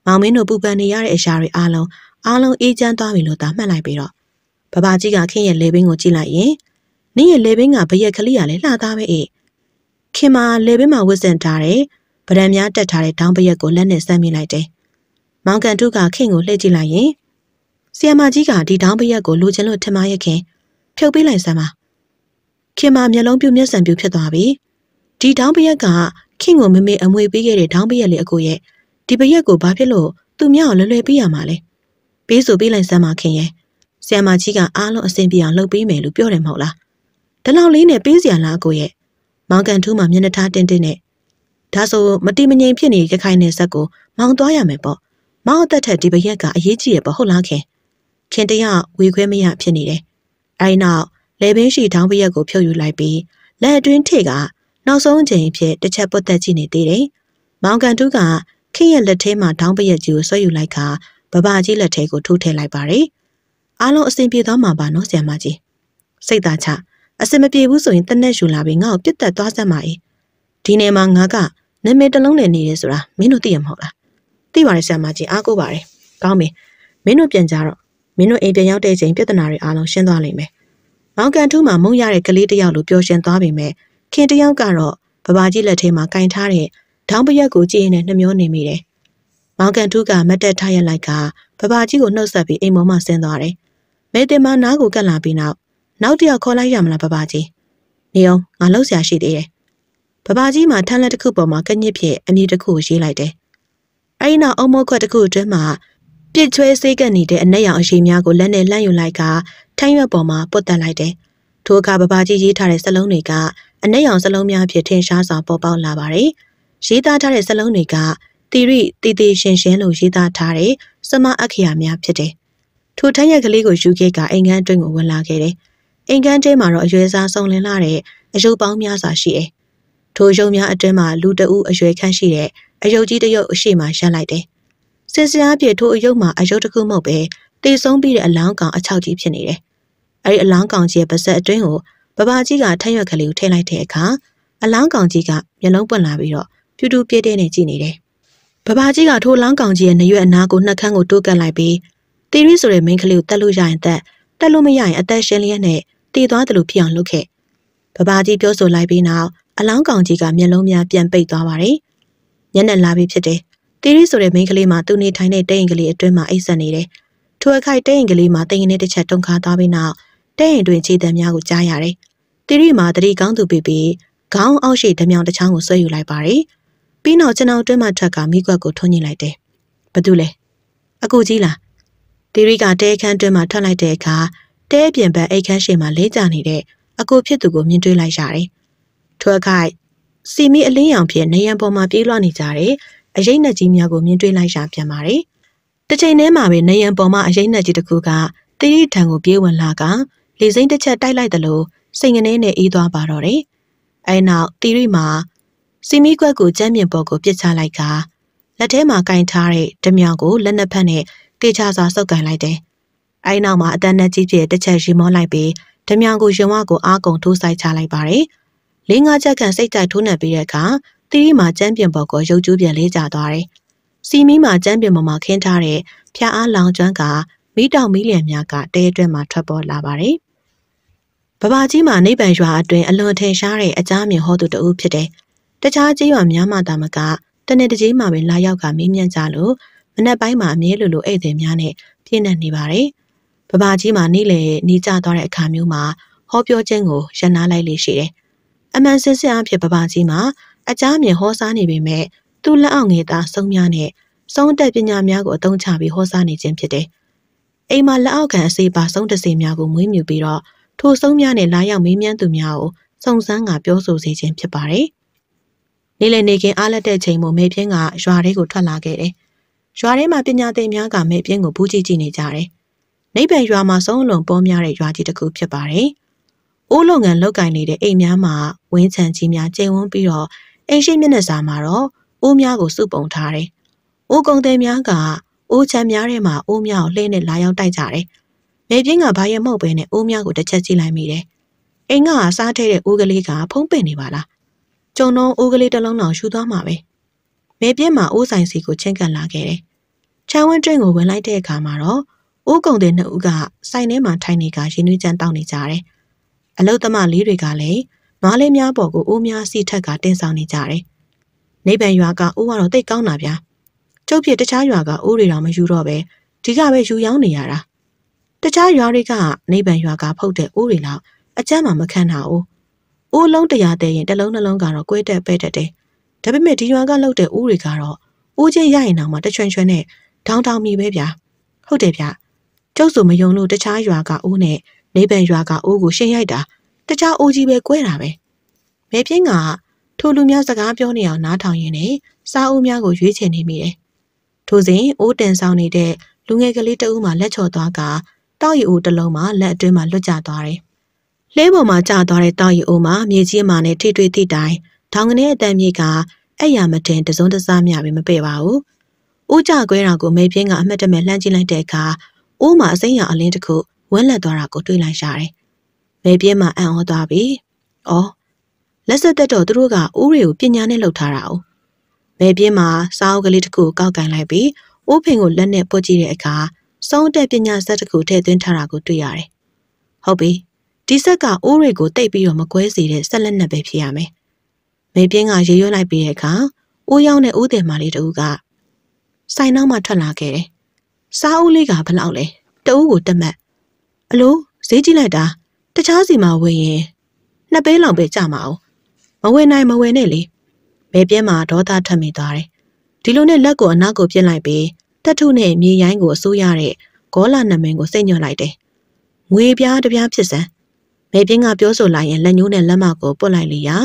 မောင်မင်းတို့ပူပန်နေရတဲ့အရာတွေအားလုံးအားလုံးအေးချမ်းသွားပြီလို့သာမှတ်လိုက်ပြီးတော့ပပကြီးကခင်းရဲ့လေဘင်းကိုကြည့်လိုက်ရင် နင်းရဲ့လေဘင်းကဘရက်ကလေးကလည်းလှသားပဲအေးခင်မာလေဘင်းမှာဝစ်စင်ထားတဲ့ဗရံများတက်ထားတဲ့ဒေါင်းပရက်ကိုလက်နဲ့ဆမ်းမိလိုက်တယ်။မောင်ကန်တုကခင်ကိုလှည့်ကြည့်လိုက်ရင်ဆီယမကြီးကဒီဒေါင်းပရက်ကိုလိုချင်လို့ထင်မရခင်ဖြုတ်ပေးလိုက်စမ်းပါ။ခင်မာမျက်လုံးပြူမျက်စံပြူဖြစ်သွားပြီ။ဒီဒေါင်းပရက်ကခင်ကိုမမေအမွေပေးခဲ့တဲ့ဒေါင်းပရက်လေးအကိုရဲ့ဒီပရက်ကိုဘာဖြစ်လို့သူမြောက်လွယ်လွယ်ပေးရမှာလဲ။ပေးဆိုပေးလိုက်စမ်းပါခင်ရဲ့။ဆီယမကြီးကအားလုံးအဆင်ပြေအောင်လုပ်ပေးမယ်လို့ပြောတယ်မဟုတ်လား။ ဒီလောက်လေးနဲ့ပေးစရာလားအကိုရဲ့။မောင်ကန်ထူးမှမျက်နှာထားတင်းတင်းနဲ့ဒါဆိုမတိမငြိမ်ဖြစ်နေရခိုင်နေဆက်ကိုမောင်းသွားရမယ်ပေါ့မောင်းအသက်ထက်ဒီပရက်ကအရေးကြီးရပေါ့ဟုတ်လားခင်ခင်တရဝေခွဲမရဖြစ်နေတယ်အဲဒီနောက်လေဘင်းရှိထောင်းပရက်ကိုဖြုတ်ယူလိုက်ပြီးလက်အတွင်းထိကနောက်ဆုံးအချိန်ဖြစ်တစ်ချက်ပွတ်သက်ကြည့်နေသေးတယ်မောင်ကန်တူးကခင်ရဲ့လက်ထဲမှာထောင်းပရက်ကြီးကိုဆွဲယူလိုက်ခါဘဘကြီးလက်ထဲကိုထိုးထည့်လိုက်ပါတယ်အားလုံးအဆင်ပြေသွားမှာပါနော်ဆရာမကြီးစိတ်သာချ အဆင်မပြေဘူးဆိုရင်တနက်ယူလာပြီးငါ့ကိုပြစ်တက်သွားစမ်းပါ E ဒီနေ့မှာငါကနာမည်တစ်လုံးနဲ့နေရဲဆိုတာမင်းတို့သိရမဟုတ်လားသိပါတယ်ဆရာမကြီးအားကိုးပါတယ်ကောင်းပြီမင်းတို့ပြန်ကြတော့မင်းတို့အိမ်ပြန်ရောက်တဲ့ချိန်ပြဿနာတွေအားလုံးရှင်းသွားလိမ့်မယ်မောင်ကန်ထူးမှာမုံရတဲ့ကလေးတစ်ယောက်လိုပျော်ရွှင်သွားပြီမဲ့ခင်တစ်ယောက်ကတော့ဘဘာကြီးလက်ထဲမှာကင်ထားတဲ့ဒေါင်းပရက်ကိုကြည့်နေနှမျောနေမိတယ်မောင်ကန်ထူးကမတ်တက်ထားရလိုက်ကဘဘာကြီးကိုနှုတ်ဆက်ပြီးအိမ်ပေါ်မှာဆင်းသွားတယ်မဲတင်မနားကိုကပ်လာပြီးနောက် နောက်တစ်ယောက်ခေါ်လိုက်ရမလားဘဘာကြီးနေအောင်ငါလှုပ်ရှားရှိသေးတယ်ပပကြီးမှာထန်းလက်တစ်ခုပေါ်မှာကညစ်ဖြစ်အမည်တစ်ခုကိုရေးလိုက်တယ်။အဲဒီနောက်အုံမောခွက်တစ်ခုအတွင်းမှာပြစ်ချွဲစေးကပ်နေတဲ့အနက်ရောင်အရှိများကိုလက်နဲ့လှမ်းယူလိုက်ကထိုင်းရွက်ပေါ်မှာပုတ်တက်လိုက်တယ်။ထိုအခါပပကြီးရေးထားတဲ့စလုံးတွေကအနက်ရောင်စလုံးများဖြစ်ထင်ရှားစွာပေါ်ပေါက်လာပါတယ်။ရေးသားထားတဲ့စလုံးတွေကတီရိတီတီရှင်ရှင်လို့ရေးသားထားတဲ့စမအခရာများဖြစ်တယ်။ထိုထန်းရက်ကလေးကိုယူခဲ့ကအိမ်ကန်းအတွင်းကိုဝင်လာခဲ့တယ်။ အိမ်ကန်းထဲမှာတော့အရွယ်စားစုံလင်လာတဲ့အယုတ်ပေါင်းများစွာရှိတယ်။ထိုရုံများအတွင်းမှာလူတအုပ်အရွယ်ခန့်ရှိတဲ့အယုတ်ကြီးတရုတ်အရှိမှရပ်လိုက်တယ်။စစ်စရာပြည့်ထိုအယုတ်မှာအယုတ်တစ်ခုမဟုတ်ပဲတေဆုံးပြီးတဲ့အလောင်းကောင်အချောက်ကြီးဖြစ်နေတယ်။အဲဒီအလောင်းကောင်ကြီးရဲ့ပါဇက်အတွင်းကိုဘဘကြီးကထက်ရွက်ကလေးကိုထည့်လိုက်တဲ့အခါအလောင်းကောင်ကြီးကမျက်လုံးပွင့်လာပြီးတော့ပြူတူပြည့်တဲ့နဲ့ကြည့်နေတယ်။ဘဘကြီးကထိုလောင်းကောင်ကြီးရဲ့နရွက်အနားကိုနှက်ခမ်းကိုတိုးကပ်လိုက်ပြီးတီရီဆိုတဲ့မိန်းကလေးကိုတက်လို့ရရင်တက်တက်လို့မရရင်အသက်ရှင်လျက်နဲ့ တည်သွားတယ်လို့ဖြစ်အောင်လုပ်ခဲ့။ဘဘကြီးပြောဆိုလိုက်ပြီးနောက်အလောင်းကောင်ကြီးကမျက်လုံးများပြန်ပိတ်သွားပါတယ်။ညနေလာပြီဖြစ်တယ်။တီရီဆိုတဲ့မိန်းကလေးမှသူ့နေထိုင်တဲ့တဲ့ရင်ကလေးအတွင်းမှာအိတ်ဆက်နေတယ်။ထိုအခိုက်တဲ့ရင်ကလေးမှတင်ရင်တစ်ချက်တုံခါသွားပြီးနောက်တဲ့ရင်တွင်ခြေတံများကိုကြားရတယ်။တီရီမှတတိကောင်းသူပြပြီးခေါင်းအောက်ရှိဓမြောင်တစ်ချောင်းကိုဆွဲယူလိုက်ပါတယ်။ပြီးနောက်ကျွန်တော်တွင်းမှထွက်ကမိကွက်ကိုထွန်းညှိလိုက်တယ်။ဘာတူလဲ။အကူကြီးလား။တီရီကတဲခန်းတွင်းမှထွက်လိုက်တဲ့အခါ တဲပြင်ပအိတ်ခန်းရှိမှလေးကြနေတဲ့အကူဖြစ်သူကိုမြင်တွေ့လိုက်ရတယ်။ထွက်ခိုက်စီမီအလင်းရောင်ဖြင့်နေရန်ပေါ်မှာပြေးလွှားနေကြတဲ့အရိတ်နှက်ကြီးများကိုမြင်တွေ့လိုက်ရပြန်ပါတယ်။တစ်ချိန်တည်းမှာပဲနေရန်ပေါ်မှာအရိတ်နှက်ကြီးတစ်ခုကတိရိထံကိုပြေးဝင်လာကလေစိမ့်တစ်ချက်တိုက်လိုက်သလိုစိတ်ငနေနဲ့အေးသွားပါတော့တယ်။အဲနောက်တိရိမှာစီမီကွက်ကိုကျမ်းမြင်ပေါ်ကိုပြစ်ချလိုက်ကလက်ထဲမှာကင်ထားတဲ့ဓမြောင်ကိုလက်နှစ်ဖက်နဲ့တေချာစွာဆုပ်ကန်လိုက်တယ်။ အဲနောက်မှာအတန်းနဲ့ကြီးကျယ်တစ်ချက်ရီမောလိုက်ပြီးဓမြောင်ကိုရင်ဝကိုအားကုန်ထိုးဆိုင်ချလိုက်ပါတယ်။လေးငါးချက်ခန့်စိတ်ကြိုက်ထိုးနှက်ပြီးတဲ့အခါတီရီမှာကျမ်းပြင်ပေါ်ကိုရုပ်ကျူးပြန်လေးကျသွားတယ်။စီမီမှာကျမ်းပြင်ပေါ်မှာခင်းထားတဲ့ဖျားအားလောင်ကျွမ်းကမိတောင်မီးလျံများကတဲအတွင်းမှာထွက်ပေါ်လာပါတယ်။ဘဘကြီးမှာနိဗ္ဗာန်ရွာအတွင်းအလွန်ထင်ရှားတဲ့အကြမ်းမြင်ဟောသူတဦးဖြစ်တယ်။တခြားကြီးရွာများမှတာမကတနေ့တကြီးမှပဲလာရောက်ကမင်းမြန်းကြလို့မနက်ပိုင်းမှာအမြဲလိုလိုဧည့်သည်များနဲ့ပြည့်နေနေပါတယ်။ ဘဘကြီးမှာနေ့လေနေကြသွားတဲ့အခါမျိုးမှာဟောပြောခြင်းကိုရနာလိုက်လေရှိတယ်အမှန်စစ်စစ်အဖြစ်ပပကြီးမှာအကြမ်းမြင်ဟောစားနေပေမဲ့သူ့လက်အောက်ငယ်သားစုံများနဲ့စုံတက်ပညာများကိုအသုံးချပြီးဟောစားနေခြင်းဖြစ်တယ်။အိမ်မှာလက်အောက်ခံအစေပါစုံတစေများကိုမွေးမြူပြီးတော့ထိုစုံများနဲ့လာရောက်မေးမြန်းသူများကိုစုံစမ်းကပြောဆိုစေခြင်းဖြစ်ပါတယ်။နေ့လည်နေခင်အားလက်တဲ့ချိန်မှာမေပြင်းကရွာလေးကိုထွက်လာခဲ့တယ်။ရွာထဲမှာပညာသင်များကမေပြင်းကိုဘူးကြည့်ကြည့်နေကြတယ်။ နိဗ္ဗာန်ရွာမှာစုံလုံးပေါ်များတဲ့ရွာကြီးတစ်ခုဖြစ်ပါတယ်။အိုးလုပ်ငန်းလုပ်ကင်နေတဲ့အိမ်များမှာဝင်းချန်ကြီးများကျိန်ဝန်းပြီးတော့အိမ်ရှိမျက်နှာစာမှာတော့အိုးများကိုစုပုံထားတယ်။အိုးကုံသေးများကအိုးချမ်းများထဲမှာအိုးများကိုလှည့်နဲ့လာရောက်တိုက်ကြတယ်။မေပြင်းကဘာရဲ့မဟုတ်ပဲနဲ့အိုးများကိုတစ်ချက်ကြည့်လိုက်မိတယ်။အိမ်ကစားထဲတဲ့အိုးကလေးကဖုံးပင်နေပါလား။ကျုံတော့အိုးကလေးတစ်လုံးတောင်ရှူသွားမှာပဲမေပြင်းမှာအိုးဆိုင်စီကိုချင်းကပ်လာခဲ့တယ်။ချမ်းဝင်းတွင်းကိုဝင်လိုက်တဲ့အခါမှာတော့ အိုးကုံတဲ့နှစ်ဦးကစိုင်ထဲမှာထိုင်နေကရင်းနှီးချမ်းတောင်းနေကြတယ်။အလုတ်သမလေးတွေကလည်းနွားလေးများပေါ်ကိုအိုးများစီထက်ကတင်းဆောင်နေကြတယ်။နေပန်ရွာကအိုးကတော့တိတ်ကောင်းတာဗျာ။ကျုပ်ဖြစ်တခြားရွာကအိုးတွေတော့မယူတော့ပဲဒီကပဲယူရောင်းနေရတာ။တခြားရွာတွေကနေပန်ရွာကဖုတ်တဲ့အိုးတွေလောက်အကျမ်းမှမခံတာအိုး။အိုးလုံးတရာတဲ့ရင်တစ်လုံးနှလုံးကတော့ကွဲတက်ပဲတက်တယ်။ဒါပေမဲ့ဒီရွာကလောက်တဲ့အိုးတွေကတော့အိုးချင်းရရင်တော့မှတချွန်ချွန်နဲ့ထောင်းထောင်းမိပဲဗျာ။ဟုတ်တယ်ဗျာ။ ကျုပ်ဆိုမယုံလို့တခြားရွာကအိုးနဲ့နေပန်ရွာကအိုးကိုရှင်းရိုက်တာတခြားအိုးကြီးပဲကွဲတာပဲ။မဲပြင်းကထိုလူများစကားပြောနေအောင်နားထောင်ရင်းနဲ့စားအိုးများကိုရွေးချယ်နေမိတယ်။ထိုစဉ်အိုးတင်ဆောင်နေတဲ့လူငယ်ကလေးတဦးမှလက်ချော်သွားကတောက်ရီအိုးတစ်လုံးမှလက်အတွင်းမှာလွတ်ကျသွားတယ်။လှဲပေါ်မှာကျသွားတဲ့တောက်ရီအိုးမှာမြေကြီးမှနဲ့ထိတွေ့သည့်တိုင်ထောင်ကနေအတန်မြေကအဲ့ရမတင်တစုံတစားမြပဲမပဲ့ပါဘူး။ဦးကြကွဲတာကိုမေပြင်းကအမှတ်တမဲ့လှမ်းကြည့်လိုက်တဲ့အခါ အိုးမှာအစိမ်းရအလင်းတစ်ခုဝန်းလက်သွားတာကိုတွေ့လိုက်ရတယ်။မေပြင်းမှာအံ့ဩသွားပြီ။အော်လက်ဆက်သက်တော့သူတို့ကအိုးတွေကိုပညာနဲ့လှုပ်ထားတာ哦။မေပြင်းမှာစားအုပ်ကလေးတစ်ခုကောက်ကင်လိုက်ပြီးအိုးဖင်ကိုလက်နဲ့ပုတ်ကြည့်တဲ့အခါစောင်းတက်ပညာဆက်တစ်ခုထည့်သွင်းထားတာကိုတွေ့ရတယ်။ဟုတ်ပြီ။ဒီဆက်ကအိုးတွေကိုတိတ်ပြီးတော့မကွဲစေတဲ့ဆက်လက်နဲ့ပဲဖြစ်ရမယ်။မေပြင်းကရေရွတ်လိုက်ပြီးတဲ့အခါအိုးရောက်တဲ့အိုးတယ်မလေးတူကဆိုင်နောက်မှထွက်လာခဲ့တယ်။ စားအုပ်လေးကဘလောက်လဲ။တအုပ်ကိုတက်မှတ်။အလိုဈေးကြည့်လိုက်တာတခြားစီမှာဝင်ရင်နှစ်ပေးလောင်ပဲကြမှာအောင်။မဝင်နိုင်မဝင်နဲ့လေ။မေပြင်းမှာဒေါသထက်မိသွားတယ်။ဒီလိုနဲ့လက်ကိုအနောက်ကိုပြစ်လိုက်ပြီးတက်ထုနဲ့မြေရိုင်းကိုအစိုးရတဲ့ဂေါလာနမင်းကိုစိတ်ညွှန်လိုက်တယ်။ငွေပြားတပြားဖြစ်စမ်းမေပြင်းကပြောဆိုလိုက်ရင်လက်ညှိုးနဲ့လက်မကိုပုတ်လိုက်လျာ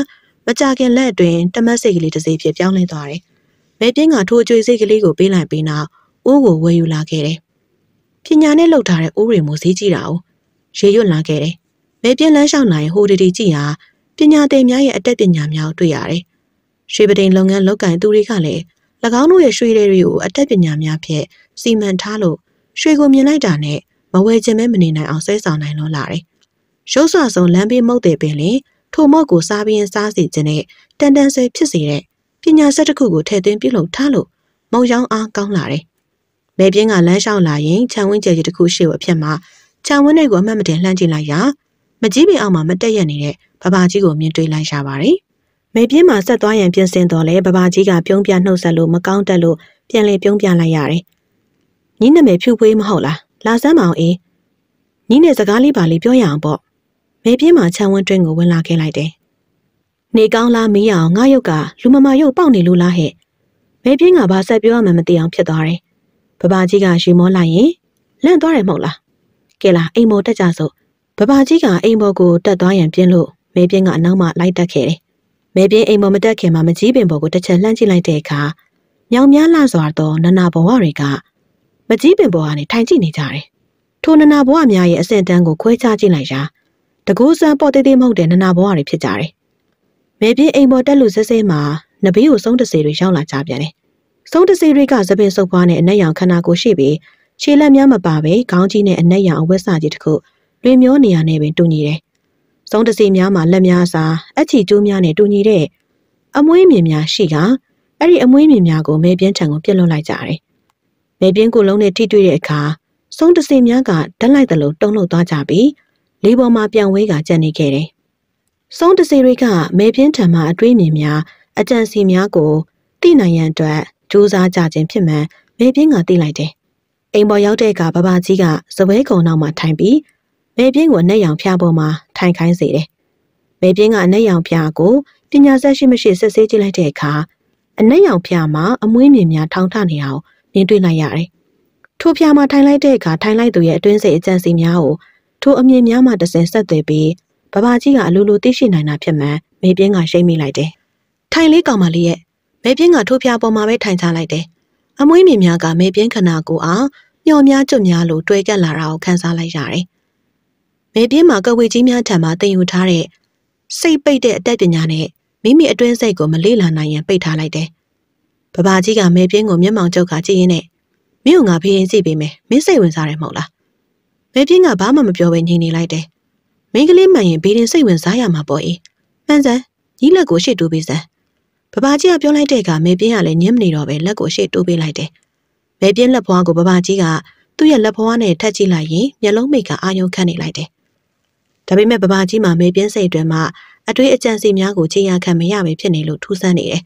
မကြခင်လက်အတွင်းတမတ်စိတ်ကလေးတစ်စိတ်ဖြစ်ပြောင်းလဲသွားတယ်။မေပြင်းကထိုးအကျွေးစိတ်ကလေးကိုပေးလိုက်ပြီးနောက် အိုးကိုဝယ်ယူလာခဲ့တယ်။ပညာနဲ့လှုပ်ထားတဲ့အိုးတွေမျိုးဈေးကြည့်တာ哦။ရေရွတ်လာခဲ့တယ်။မေပြင်းလမ်းလျှောက်နိုင်ဟိုဒီဒီကြည့်ဟာပညာသင်များရဲ့အတက်ပညာများကိုတွေ့ရတယ်။ရွှေပဒိန်လုပ်ငန်းလုပ်ကင်သူတွေကလည်း၎င်းတို့ရဲ့ရွှေတွေကိုအတက်ပညာများဖြင့်စီမံထားလို့ရွှေကိုမြင်လိုက်တာနဲ့မဝယ်ခြင်းမဲမနေနိုင်အောင်ဆွဲဆောင်နိုင်လို့လာတယ်။ရုပ်ဆွဆုံးလမ်းဘေးမုတ်တဲ့ပင်လေထိုမော့ကိုစားပြီးရင်စားစီခြင်းနဲ့တန်တန်ဆွဲဖြစ်စေတဲ့ပညာဆက်တစ်ခုကိုထည့်သွင်းပြုလုပ်ထားလို့မုံရောင်းအားကောင်းလာတယ်။ မဲပြင်းကလမ်းလျှောက်လာရင်ခြံဝင်းကျယ်ကြီးတစ်ခုရှိဝအဖြစ်မှာခြံဝင်းတွေကိုအမှတ်မတင်လှမ်းကြည့်လိုက်ရာမကြီးပင်အောင်မှာမတက်ရက်နေတဲ့ဘဘာကြီးကိုမြင်တွေ့လိုက်ရပါတယ်။မေပြင်းမှာဆက်သွားရန်ပြင်ဆင်တော်လဲဘဘာကြီးကပြုံးပြနှုတ်ဆက်လို့မကောင်းတက်လို့ပြန်လေပြုံးပြလိုက်ရတယ်။ညီနာမည်ဖြူဖွေးမဟုတ်လား။လာစမ်းမအောင်အေး။ညီနဲ့စကားလေးပါလေးပြောရအောင်ပေါ့။မေပြင်းမှာခြံဝန်းတွင်းကိုဝင်လာခဲ့လိုက်တယ်။နေကောင်းလားမင်းအောင်ငါရုပ်ကလူမမာရုပ်ပေါက်နေလို့လားဟဲ့။မေပြင်းကဘာဆက်ပြောရမှမသိအောင်ဖြစ်သွားတယ်။ ဘဘာကြီးကရေမောလိုက်ရင်လန့်သွားတယ်မဟုတ်လား။ကဲလားအိမ်မောတက်ကြစို့ဘဘာကြီးကအိမ်ဘော်ကိုတက်သွားရန်ပြင်းလို့မဲပြင်းကအနောက်မှလိုက်တက်ခဲ့တယ်။မဲပြင်းအိမ်ဘော်မတက်ခင်မှာမကြီးပင်ဘော်ကိုတစ်ချက်လှမ်းကြည့်လိုက်တဲ့အခါညောင်များလှစွာသောနနာဘဝတွေကမကြီးပင်ဘော်ကနေထိုင်ကြည့်နေကြတယ်။ထိုနနာဘဝများရဲ့အဆင့်တန်းကိုခွဲခြားကြည့်လိုက်ရာတကူးစမ်းပေါ်သေးသေးမဟုတ်တဲ့နနာဘဝတွေဖြစ်ကြတယ်။မဲပြင်းအိမ်ဘော်တက်လူဆဲဆဲမှာနဘေးကိုဆုံးတစေတွေရောက်လာကြပြန်တယ်။ ဆုံးတစေတွေကသပင်စုပ်ပွားနဲ့အနက်ရောင်ခန္ဓာကိုယ်ရှိပြီးခြေလက်များမပါပဲခေါင်းကြီးနဲ့အနက်ရောင်အဝတ်စကြီးတစ်ခုလွင်မျောနေရနဲ့ပင်တူညီတယ်။စုံတစီများမှာလက်များစာအချီကျိုးများနဲ့တူညီတဲ့အမွှေးမြင်များရှိကအဲ့ဒီအမွှေးမြင်များကိုမဲပြင်းထံကိုပြစ်လွတ်လိုက်ကြတယ်။မဲပြင်းကိုလုံးနဲ့ထိတွေ့တဲ့အခါစုံတစီများကဓာတ်လိုက်သလိုတုံ့လှုပ်သွားကြပြီးလေးပေါ်မှာပြန်ဝဲကကြံ့နေခဲ့တယ်။စုံတစီတွေကမဲပြင်းထံမှာအတွေးမြင်များအကြံစီများကိုသိနိုင်ရန်အတွက် ကြိုးစားကြခြင်းဖြစ်မှန်မဲပြင်းကသိလိုက်တယ်။အိမ်ပေါ်ရောက်တဲ့အခါဘဘကြီးကစပွဲကုံနောက်မှာထိုင်ပြီးမေပြင်းကိုအနက်ရောင်ဖျားပေါ်မှာထိုင်ခိုင်းစေတယ်။မေပြင်းကအနက်ရောင်ဖျားကိုပညာဆက်ရှိမရှိစစ်ဆေးကြည့်လိုက်တဲ့အခါအနက်ရောင်ဖျားမှာအမွှေးမြင်များထောင်ထနေအောင်မြင်တွေ့လိုက်ရတယ်။ထိုဖျားမှာထိုင်လိုက်တဲ့အခါထိုင်လိုက်သူရဲ့အတွင်းစိတ်အကြံစီများကိုထိုအမြင်များမှတဆင်ဆက်သွယ်ပြီးဘဘကြီးကအလိုလိုသိရှိနိုင်တာဖြစ်မှန်မေပြင်းကရှိမ့်မိလိုက်တယ်။ထိုင်လေးကောင်မလေးရဲ့ မေပြင်းကထိုဖျားပေါ်မှာပဲထိုင်ချလိုက်တယ်။အမွှေးမြင်များကမေပြင်းခနာကိုအောင်မျော်များကျွတ်များလို့တွဲကပ်လာတာကိုခန်းစားလိုက်ရတယ်။မဲပြင်းမှာကဝေကြီးများထံမှတင်ယူထားတဲ့စိတ်ပိတ်တဲ့အတတ်ပညာနဲ့မိမိအတွင်းစိတ်ကိုမလေ့လာနိုင်ရန်ပိတ်ထားလိုက်တယ်။ဘဘာကြီးကမဲပြင်းကိုမျက်မှောင်ကျုပ်ကကြည့်ရင်းနဲ့မင်းကငါဖေးရင်ကြည့်ပေးမယ်မင်းစိတ်ဝင်စားတယ်မဟုတ်လား။မဲပြင်းကဘာမှမပြောဘဲညင်နေလိုက်တယ်။မင်းကလေးမှန်ရင်ဘေးရင်စိတ်ဝင်စားရမှာပေါ့အေး။မှန်စမ်းညီလက်ကိုရှေ့တိုးပေးစမ်း။ ဘပပကြီးကပြောလိုက်တဲ့အခါမေပြင်းကလည်းညှင်းမနေတော့ပဲလက်ကိုရှေ့တိုးပေးလိုက်တယ်မေပြင်းလက်ဖွားကိုပပကြီးကသူ့ရဲ့လက်ဖွားနဲ့ထက်ကြည့်လိုက်ရင်မျက်လုံးမိတ်ကအာယုံခတ်နေလိုက်တယ်ဒါပေမဲ့ပပကြီးမှာမေပြင်းစိတ်အတွင်းမှာအတွေးအကြံစီများကိုခြေရခံမရပဲဖြစ်နေလို့ထူးဆန်းနေတယ်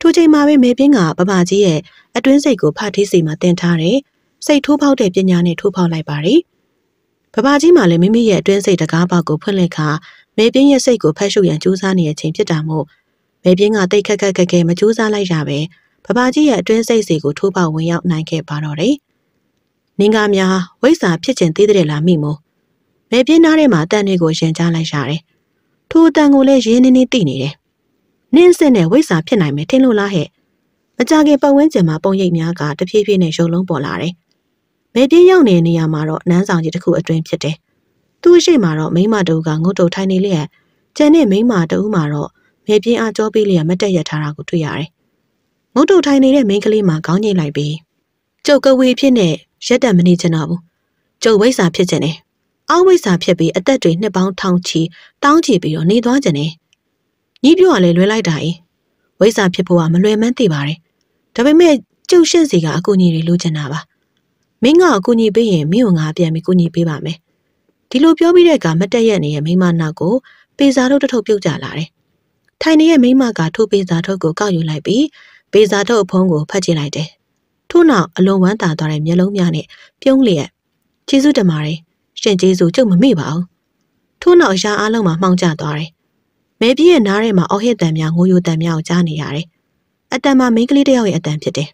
ထိုချိန်မှာပဲမေပြင်းကပပကြီးရဲ့အတွင်းစိတ်ကိုဖတ်ထီးစီမှာတင်ထားတယ်စိတ်ထိုးပေါက်တဲ့ပညာနဲ့ထိုးပေါက်လိုက်ပါတယ်ပပကြီးမှလည်းမိမိရဲ့အတွင်းစိတ်တကားပေါက်ကိုဖွင့်လိုက်ခါမေပြင်းရဲ့စိတ်ကိုဖတ်ရှုရန်ကြိုးစားနေတဲ့အချိန်ဖြစ်တာမို့ မေပြင်းကတိတ်ခက်ခက်ခက်ခဲမကြိုးစားလိုက်ရပဲပပကြီးရဲ့အတွင်းစိတ်စီကိုထိုးပေါက်ဝင်ရောက်နိုင်ခဲ့ပါတော့တယ်။နင်္ဂါများဝိဇ္ဇာဖြစ်ခြင်းသေးတဲ့လားမိမို့မေပြင်းသားထဲမှာတန်တွေကိုရှင်ကြားလိုက်ရတယ်။ထိုအတန်ကိုလည်းရင်းနှီးနှီးသိနေတယ်။နင်းစစ်နဲ့ဝိဇ္ဇာဖြစ်နိုင်မယ်ထင်လို့လားဟဲ့။မကြခင်ပတ်ဝန်းကျင်မှာပုံရိပ်များကတဖြည်းဖြည်းနဲ့ရုံလုံးပေါ်လာတယ်။မေပြင်းရောက်နေတဲ့နေရာမှာတော့နန်းဆောင်ကြီးတစ်ခုအတွင်းဖြစ်တယ်။သူ့ရှိမှာတော့မိမတူကငုတ်တုတ်ထိုင်နေလျက်ကျန်တဲ့မိမတူမှာတော့ မေပြင်းအားကြောပေးလျက်မတက်ရထားတာကိုတွေ့ရတယ်။ငုတ်တုတ်ထိုင်နေတဲ့မိန်းကလေးမှာခေါင်းငိတ်လိုက်ပြီးကျုပ်ကဝေဖြစ်နေရက်တက်မနေချင်တော့ဘူး။ကျုပ်ဝိဇ္ဇာဖြစ်ချင်တယ်။အောက်ဝိဇ္ဇာဖြစ်ပြီးအသက်တွေနှစ်ပေါင်းထောင်ချီတောင်းချီပြီးတော့နေသွားချင်တယ်။ညီပြောကလည်းလွယ်လိုက်တာ E ဝိဇ္ဇာဖြစ်ဖို့ကမလွယ်မှန်းသိပါတယ်။ဒါပေမဲ့ကျုပ်ရှင့်စီကအကူအညီတွေလိုချင်တာပါ။မင်းကအကူအညီပေးရင်မင်းကငါပြန်ပြီးကူညီပေးပါမယ်။ဒီလိုပြောပြီးတဲ့အခါမတက်ရက်နေတဲ့မိမနောက်ကိုပေစာတို့တထုပ်ပြုတ်ကြလာတယ်။ ထိုင်နေတဲ့မိမကထိုးပေစာထုတ်ကိုကောက်ယူလိုက်ပြီးပေစာထုတ်အဖုံးကိုဖတ်ကြည့်လိုက်တယ်။ထို့နောက်အလွန်ဝမ်းသာသွားတဲ့မျက်လုံးများနဲ့ပြုံးလျက်ကျေးဇူးတင်ပါတယ်။ရှင်ကျေးဇူးကျုပ်မမေ့ပါဘူး။ထို့နောက်အရာအလုံးမှာမှောင်ကျသွားတယ်။မဲပြည့်ရဲ့နားထဲမှာအော်ဟစ်တန်များငိုယိုတန်များကိုကြားနေရတယ်။အတန်မှာမိန်းကလေးတစ်ယောက်ရဲ့အတန်ဖြစ်တယ်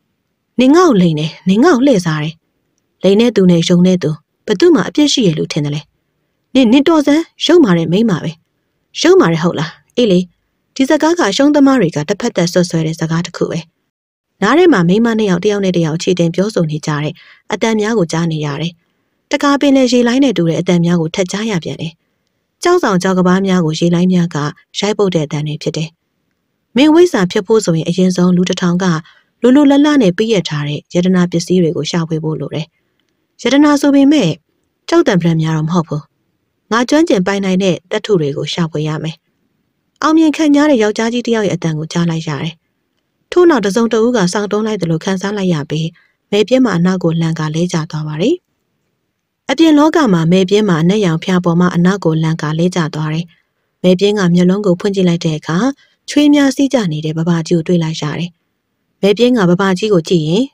။နင်ငေါ့လိန်နေနင်ငေါ့လှည့်စားတယ်။လိန်နဲ့သူနဲ့ယုံနဲ့သူဘသူမှအပြစ်ရှိရလို့ထင်တယ်လေ။နင်နင်တော်စမ်းရုံမာတဲ့မိန်းမပဲ။ရုံမာတဲ့ဟုတ်လား။ အေးလေဒီစကားကရှုံးသမားတွေကတစ်ဖက်သက်ဆွဆွဲတဲ့စကားတစ်ခုပဲ။နားထဲမှာမိန်းမနှစ်ယောက်တယောက်နဲ့တယောက်ခြေတင်ပြောဆိုနေကြတဲ့အတန်များကိုကြားနေရတယ်။တကားပင်နဲ့ရေလိုင်းနဲ့တူတဲ့အတန်များကိုထက်ကြားရပြန်တယ်။ကြောက်ဆောင်ကြောက်ကဘာများကိုရေလိုင်းများကရိုက်ပုတ်တဲ့အတန်တွေဖြစ်တယ်။မင်းဝိဇ္ဇာဖြစ်ဖို့ဆိုရင်အရင်ဆုံးလူတစ်ထောင်ကလူလူလတ်လတ်နဲ့ပြည့်ရထားတဲ့ယတနာပစ္စည်းတွေကိုရှာဖွေဖို့လိုတယ်။ယတနာဆိုပေမဲ့ကြောက်တံပရံများတော့မဟုတ်ဘူး။ငါကျွမ်းကျင်ပိုင်နိုင်တဲ့တတ်ထုတွေကိုရှာဖွေရမယ်။ အောင်မြင်ခံရတဲ့ယောက်ျားကြီးတစ်ယောက်ရဲ့အတန်ကိုကြားလိုက်ရတယ်။ထို့နောက်တစုံတဦးကစောင့်တုံးလိုက်တယ်လို့ခံစားလိုက်ရပြီးမဲပြင်းမှာအနောက်ကိုလန်ကလဲကျသွားပါတယ်။အပြင်လောကမှာမဲပြင်းမှာအနက်ရောင်ဖျားပေါ်မှာအနောက်ကိုလန်ကလဲကျသွားတယ်။မဲပြင်းကမျက်လုံးကိုဖွင့်ကြည့်လိုက်တဲ့အခါချွေးများစီးကြနေတဲ့ဘဘကြီးကိုတွေ့လိုက်ရတယ်။မဲပြင်းကဘဘကြီးကိုကြည့်ရင်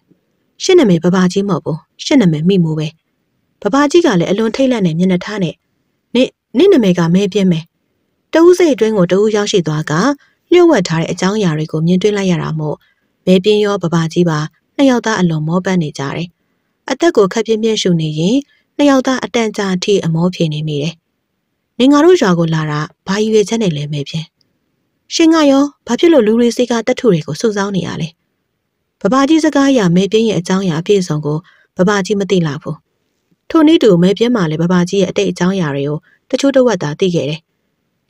ရှင့်နာမည်ဘဘကြီးမဟုတ်ဘူး။ရှင့်နာမည်မိမိုးပဲ။ဘဘကြီးကလည်းအလွန်ထိတ်လန့်တဲ့မျက်နှာထားနဲ့နေနေနာမည်ကမဲပြင်းမယ်။ တဦးစိတ်အတွင်းကိုတဦးရောက်ရှိသွားကလျှို့ဝှက်ထားတဲ့အကြောင်းအရာတွေကိုမြင်တွေ့လိုက်ရတာမို့မဲပြင်းရောဘဘကြီးပါနှစ်ယောက်သားအလွန်မောပတ်နေကြတယ်။အသက်ကိုခက်ပြင်းပြင်းရှူနေရင်နှစ်ယောက်သားအတန်ကြာအထိအမောဖြေနေမိတယ်။နေငါတို့ရွာကိုလာတာဘာယူရချက်နဲ့လဲမဲပြင်း။ရှင်ကရောဘာဖြစ်လို့လူတွေစိတ်ကတက်ထုတွေကိုစုဆောင်းနေရလဲ။ဘဘကြီးစကားအရမဲပြင်းရဲ့အကြောင်းအရာအပြည့်စုံကိုဘဘကြီးမသိလာဘူး။ထို့နည်းတူမဲပြင်းမှလည်းဘဘကြီးရဲ့အတိတ်အကြောင်းအရာတွေကိုတချို့တဝက်သာသိခဲ့တယ်။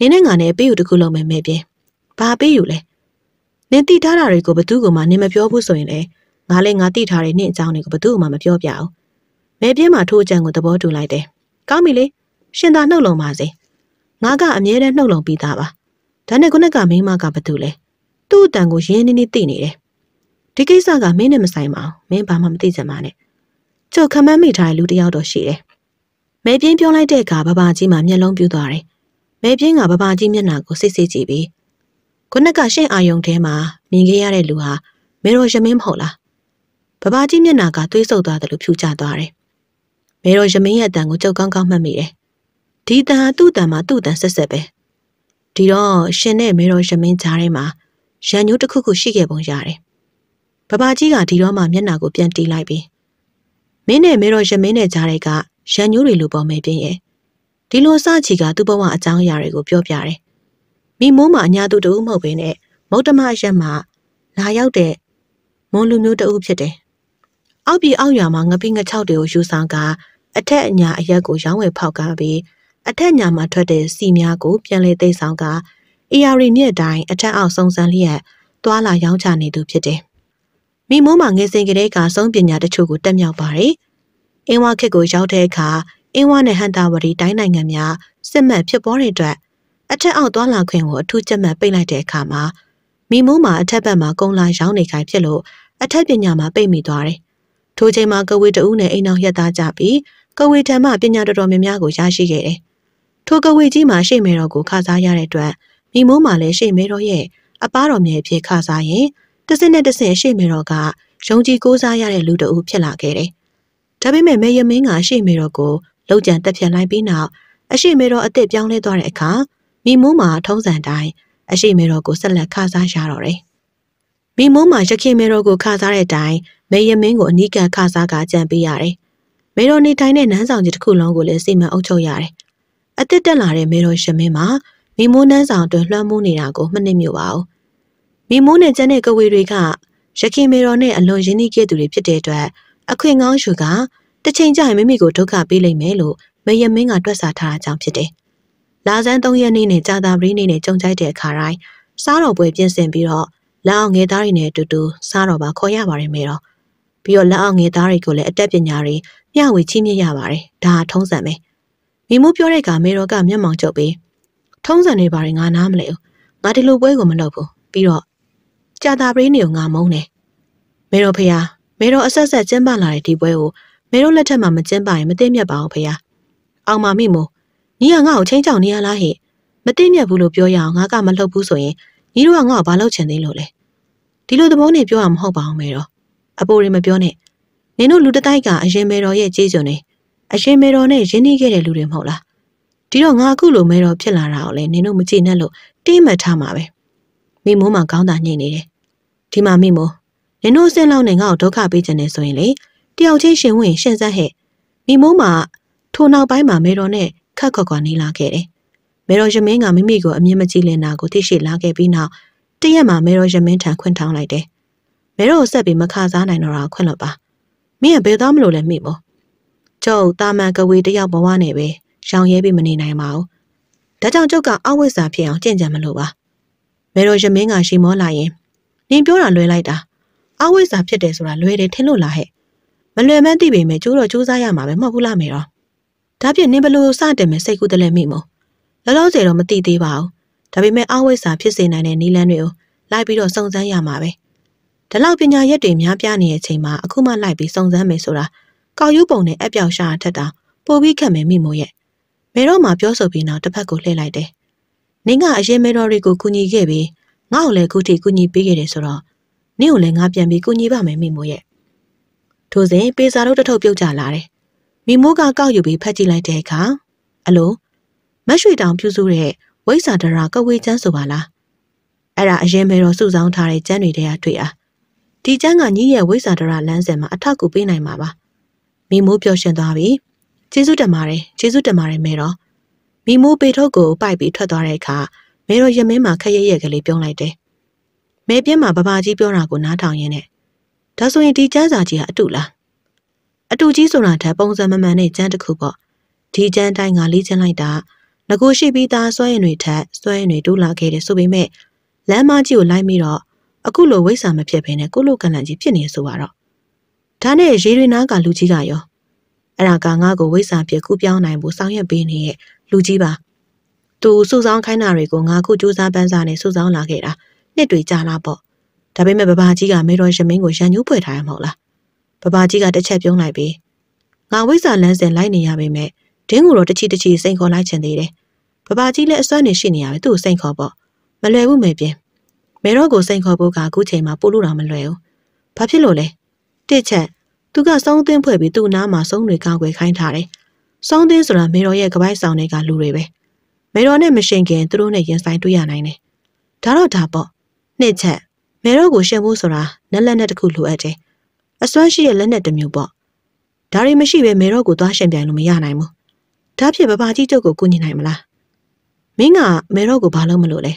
နင်းနဲ့ငါနဲ့ပေးယူတစ်ခုလုံးပဲမဲပြင်း။ဘာပေးယူလဲ။နင်းတိထားတာတွေကိုဘသူ့ကမှနင်းမပြောဘူးဆိုရင်လည်းငါလည်းငါတိထားတဲ့နင့်အကြောင်းတွေကိုဘသူ့မှမပြောပြအောင်။မဲပြင်းမှထိုးကြံကိုသဘောတူလိုက်တယ်။ကောင်းပြီလေ။ရှင်သာနှုတ်လုံပါစေ။ငါကအမြဲတမ်းနှုတ်လုံပြီးသားပါ။ဒါနဲ့ခုနကမိန်းမကဘသူလဲ။သူ့အတန်ကိုရင်းနှီးနှီးသိနေတယ်။ဒီကိစ္စကမင်းနဲ့မဆိုင်ပါဘူး။မင်းဘာမှမသိချင်ပါနဲ့။ကျုပ်ခမမ်းမိထားတဲ့လူတစ်ယောက်တော့ရှိတယ်။မဲပြင်းပြောလိုက်တဲ့အခါဘဘကြီးမှမျက်လုံးပြူသွားတယ်။ မဲပြင်းကဘဘကြီးမျက်နှာကိုစိတ်စိတ်ကြည့်ပြီးခုနကရှင့်အာယုံထဲမှာမြင်ခဲ့ရတဲ့လူဟာမေရိုရမင်းမဟုတ်လားဘဘကြီးမျက်နှာကသွေးဆုပ်သွားတယ်လို့ဖြူချသွားတယ်။မေရိုရမင်းရဲ့အတန်ကိုကြောက်ကောင်းကောင်းမှတ်မိတယ်။ဒီတန်ဟာသူ့တန်မှာသူ့တန်ဆက်ဆက်ပဲ။ဒီတော့ရှင်နဲ့မေရိုရမင်းကြားထဲမှာရန်ညိုးတစ်ခုခုရှိခဲ့ပုံရတယ်။ဘဘကြီးကဒီတော့မှမျက်နှာကိုပြန်တီးလိုက်ပြီးမင်းနဲ့မေရိုရမင်းနဲ့ကြားထဲကရန်ညိုးတွေလိုပေါ်မယ်ပြင်းရဲ့ ဒီလိုစချီကသူ့ဘဝအကြောင်းအရာတွေကိုပြောပြတယ်။မိမိုးမှာအညာသူတူမဟုတ်ဘဲနဲ့မုတ်တမရက်မှာလာရောက်တဲ့မွန်လူမျိုးတဦးဖြစ်တယ်။အောက်ပြည်အောက်ရွာမှာငပိငချောက်တွေကိုယူဆောင်ကအထက်အညာအရက်ကိုရောင်းဝယ်ဖောက်ကားပြီးအထက်ညာမှာထွက်တဲ့စီများကိုပြန်လေသိမ်းဆောင်ကာအီယာရီမြစ်တိုင်းအထက်အောက်စုံစမ်းလျက်သွာလာရောင်းချနေသူဖြစ်တယ်။မိမိုးမှာငယ်စဉ်ကလေးကစုံပညာတချို့ကိုတက်မြောက်ပါတယ်။အင်းဝခစ်ကိုရောက်တဲ့အခါ အင်းဝနဲ့ဟန်တာဝရီတိုင်းနိုင်ငံများစစ်မှတ်ဖြစ်ပေါ်တဲ့အတွက်အထက်အောက်သွာလာခွင့်ကိုအထူးကြက်မှတ်ပိတ်လိုက်တဲ့အခါမှာမိမိုးမှာအထက်ဘက်မှာကုံလာရောင်းနေခိုင်ဖြစ်လို့အထက်ပညာမှာပိတ်မိသွားတယ်။ထိုချိန်မှာကဝေတဦးနဲ့အိမ်အောင်ရက်သားကြပြီးကဝေထံမှပညာတော်တော်များများကိုရရှိခဲ့တယ်။ထိုကဝေကြီးမှာရှေ့မေတော်ကိုခစားရတဲ့အတွက်မိမိုးမှာလည်းရှေ့မေတော်ရဲ့အပားတော်မြေဖြစ်ခစားရင်တစ်စင်းနဲ့တစ်စင်းရှေ့မေတော်ကယုံကြည်ကိုးစားရတဲ့လူတဦးဖြစ်လာခဲ့တယ်။ဒါပေမဲ့မေယမင်းကရှေ့မေတော်ကို လောက်ကြံတက်ဖြတ်လိုက်ပြီးနောက်အရှိမေတော်အစ်စ်ပြောင်းလဲသွားတဲ့အခါမိမိုးမှာထုံးစံတိုင်းအရှိမေတော်ကိုဆက်လက်ခစားရတော့တယ်။မိမိုးမှာရခင်မေတော်ကိုခစားတဲ့အတိုင်းမေယမင်းကိုအနီးကပ်ခစားကကြံပေးရတယ်။မေတော်နေတိုင်းတဲ့နန်းဆောင်ကြီးတစ်ခုလုံးကိုလည်းစိတ်မှအုပ်ချုပ်ရတယ်။အစ်စ်တက်လာတဲ့မေတော်ရှမင်းမှာမိမိုးနန်းဆောင်အတွက်လွှမ်းမိုးနေတာကိုမနစ်မြို့ပါဘူး။မိမိုးနဲ့ကျန်တဲ့ကဝေတွေကရခင်မေတော်နဲ့အလွန်ရင်းနှီးခဲ့သူတွေဖြစ်တဲ့အတွက်အခွင့်ကောင်းရှုက တစ်ချိန်ကျရင်မိမိကိုဒုက္ခပေးလိမ့်မယ်လို့မယမင်းကတွက်ဆထားတာကြောင့်ဖြစ်တယ်။လာဇန်၃ရက်နေ့နဲ့ကြာတာပရိနေ့နဲ့ကြုံကြိုက်တဲ့အခါတိုင်းစားတော်ပွဲပြင်ဆင်ပြီးတော့လက်အောင်ငယ်သားတွေနဲ့အတူတူစားတော်ပါခေါ်ရပါတယ်မေတော့။ပြီးတော့လက်အောင်ငယ်သားတွေကိုလည်းအတက်ပညာတွေမျှဝေချီးမြှင့်ရပါတယ်။ဒါထုံးစံပဲ။မိမိုးပြောတဲ့ကမေတော်ကမျက်မှောင်ကျုပ်ပြီးထုံးစံတွေပါတယ်ငါနားမလဲဘူး။ငါဒီလိုပွဲကိုမလုပ်ဘူး။ပြီးတော့ကြာတာပရိနေ့ကိုငါမုန်းတယ်။မေတော်ဖေဟာမေတော်အဆက်ဆက်ကျင်းပလာတဲ့ဒီပွဲကို မေတို့လက်ထက်မှာမကျင်းပါရင်မသိမြတ်ပါဘူးဖေ။အောင်မမိမို့ညီကငါ့ကိုချင်းချောင်နေရလားဟဲ့။မသိမြတ်ဘူးလို့ပြောရအောင်ငါကမလှုပ်ဘူးဆိုရင်ညီတို့ကငါ့ကိုဘာလုပ်ချင်သေးလို့လဲ။ဒီလိုသဘောနဲ့ပြောရမှာမဟုတ်ပါဘူးမေတော့။အပိုတွေမပြောနဲ့။နင်တို့လူတတိုက်ကအရင်မေတော်ရဲ့ကြေးစွန်နေအရင်မေတော်နဲ့ရင်းနှီးခဲ့တဲ့လူတွေမဟုတ်လား။ဒီတော့ငါအခုလိုမေတော်ဖြစ်လာတာကိုလည်းနင်တို့မကြည့်နဲ့လို့တေးမှတ်ထားမှာပဲ။မိမိုးမှကောင်းတာညှိနေတယ်။ဒီမှာမိမိုးနင်တို့အစင်းလောက်နဲ့ငါ့ကိုဒုက္ခပေးခြင်းနဲ့ဆိုရင်လေ တယောက်ချင်းရှင်ဝင်ရှင်းဆက်ဟဲ့မိမိုးမှာထိုနောက်ပိုင်းမှာမေတော်နဲ့ခက်ခွက်ခွာနေလာခဲ့တယ်မေတော်ရမင်းကမိမိကိုအမြင်မကြည့်လင်တာကိုသိရှိလာခဲ့ပြီးနောက်တရက်မှာမေတော်ရမင်းထံခွင့်ထောင်းလိုက်တယ်မေတော်ကိုဆက်ပြီးမခစားနိုင်တော့တာခွင့်လွတ်ပါမင်းကဘယ်သွားမလို့လဲမိမို့ကျုပ်တာမန်ကဝေတယောက်ဘဝနဲ့ပဲရောင်ရဲပြီးမနေနိုင်ပါဘူးဒါကြောင့်ကျုပ်ကအဝိဇ္ဇာဖြစ်အောင်ကြင်ကြံမလို့ပါမေတော်ရမင်းကရှိမောလာရင်နင်ပြောတာလွဲလိုက်တာအဝိဇ္ဇာဖြစ်တယ်ဆိုတာလွဲတယ်ထင်လို့လားဟဲ့ မလွယ်မှန်းသိပေမဲ့ကျိုးတော့စူးစမ်းရမှာပဲမဟုတ်ဘူးလားမေရောဒါဖြင့်နင်ဘလို့စတင်မဲ့စိတ်ကူးတလဲမိမို့လောလောဆယ်တော့မသိသေးပါဘူးဒါပေမဲ့အဝိဇ္ဇာဖြစ်စေနိုင်တဲ့နီလန်းတွေကိုလိုက်ပြီးတော့စုံစမ်းရမှာပဲဒီလောက်ပညာရက်တွေများပြားနေတဲ့အချိန်မှာအခုမှလိုက်ပြီးစုံစမ်းမယ်ဆိုတာကောက်ယူပုံနဲ့အပြောက်ရှာထက်တာပိုပြီးခက်မယ်မိမို့ရဲ့မေတော့မှပြောဆိုပြီးနောက်တစ်ဖက်ကိုလှည့်လိုက်တယ်နင်ကအရင်မေတော်တွေကိုကူညီခဲ့ပြီးငါ့ကိုလည်းခုထိကူညီပေးခဲ့တယ်ဆိုတော့နင့်ကိုလည်းငါပြန်ပြီးကူညီပါမယ်မိမို့ရဲ့ ထိုစဉ်ပေစာတို့တထုပ်ပြုတ်ကြလာတယ်။မိမိုးကကောက်ယူပြီးဖတ်ကြည့်လိုက်တဲ့အခါအလိုမရွှေတောင်ပြုစုတဲ့ဝိဇာဒရာကဝေကျန်းဆိုပါလား။အဲ့ဒါအရင်မေတော်စုဆောင်းထားတဲ့ကျန်းတွေတည်းကတွေ့အား။ဒီကျန်းကညီရဲ့ဝိဇာဒရာလမ်းစဉ်မှာအထောက်ကူပေးနိုင်မှာပါ။မိမိုးပျော်ရွှင်သွားပြီ။ကျေးဇူးတင်ပါတယ်ကျေးဇူးတင်ပါတယ်မေတော်။မိမိုးပေထုတ်ကိုပိုက်ပြီးထွက်သွားတဲ့အခါမေတော်ရမင်းမှာခက်ရရက်ကလေးပြုံးလိုက်တယ်။မဲပြင်းမှာဗဘာကြီးပြောတာကိုနားထောင်ရင်းနဲ့ ဒါဆိုရင်ဒီကျန်းစာကြီးကအတူလားအတူကြီးဆိုတာထက်ပုံစံမမှန်တဲ့ကျန်းတစ်ခုပေါ့ဒီကျန်းတိုင်းကလေးချင်းလိုက်တာငကိုရှိပြီးသားစွဲရင်တွေထက်စွဲရင်တွေတိုးလာခဲ့တယ်ဆိုပေမဲ့လမ်းမကြီးကိုလိုက်ပြီးတော့အခုလိုဝိဆာမဖြစ်ဘဲနဲ့ကိုလိုကန်လန်ကြီးဖြစ်နေဆိုတော့ဒါနဲ့ရေတွေနားကလူကြီးကရောအဲ့ဒါကငါ့ကိုဝိဆာပြကူပြောင်းနိုင်ဖို့စောင့်ရပေးနေတဲ့လူကြီးပါသူစုဆောင်းခိုင်းတာတွေကိုငါခုစူးစမ်းပန်းစားနဲ့စုဆောင်းလာခဲ့တာနှစ်တွေကြာလာပေါ့ ဒါပေမဲ့ဘဘာကြီးကမေတော်ရမင်းကိုရန်ညူးဖွယ်ထားရမဟုတ်လားဘဘာကြီးကတစ်ချက်ပြုံးလိုက်ပြီးငါဝိဇ္ဇာလန်းစင်လိုက်နေရပေမဲ့ဒင်းကိုတော့တချီတချီစိန်ခေါ်လိုက်ချင်သေးတယ်ဘဘာကြီးလည်းအစွမ်းနေရှိနေရပဲသူ့ကိုစိန်ခေါ်ပေါ့မလွယ်ဘူးမေပြင်းမေတော်ကိုစိန်ခေါ်ဖို့ကအခုချိန်မှာပို့လို့တော့မလွယ်ဘူးဘာဖြစ်လို့လဲတစ်ချက်သူကစောင်းသွင်းဖွဲ့ပြီးသူ့နားမှာစုံတွေကောက်ွယ်ခိုင်းထားတယ်စောင်းသွင်းဆိုတာမေတော်ရဲ့ကပိုက်ဆောင်တွေကလူတွေပဲမေတော်နဲ့မရှင်ခင်သူတို့နဲ့ရင်ဆိုင်တွေ့ရနိုင်တယ်ဒါတော့ဒါပေါ့နှစ်ချက် မဲတော့ကိုရှင်ဖို့ဆိုတာလက်လက်နဲ့တခုလိုအပ်တယ်။အစွမ်းရှိတဲ့လက်နဲ့တစ်မျိုးပေါ့။ဒါရီမရှိပဲမဲတော့ကိုသွားရှင်ပြိုင်လို့မရနိုင်ဘူး။ဒါဖြစ်ပပကြီးကျုပ်ကိုကူညီနိုင်မလား။မင်းကမဲတော့ကိုဘာလို့မလို့လဲ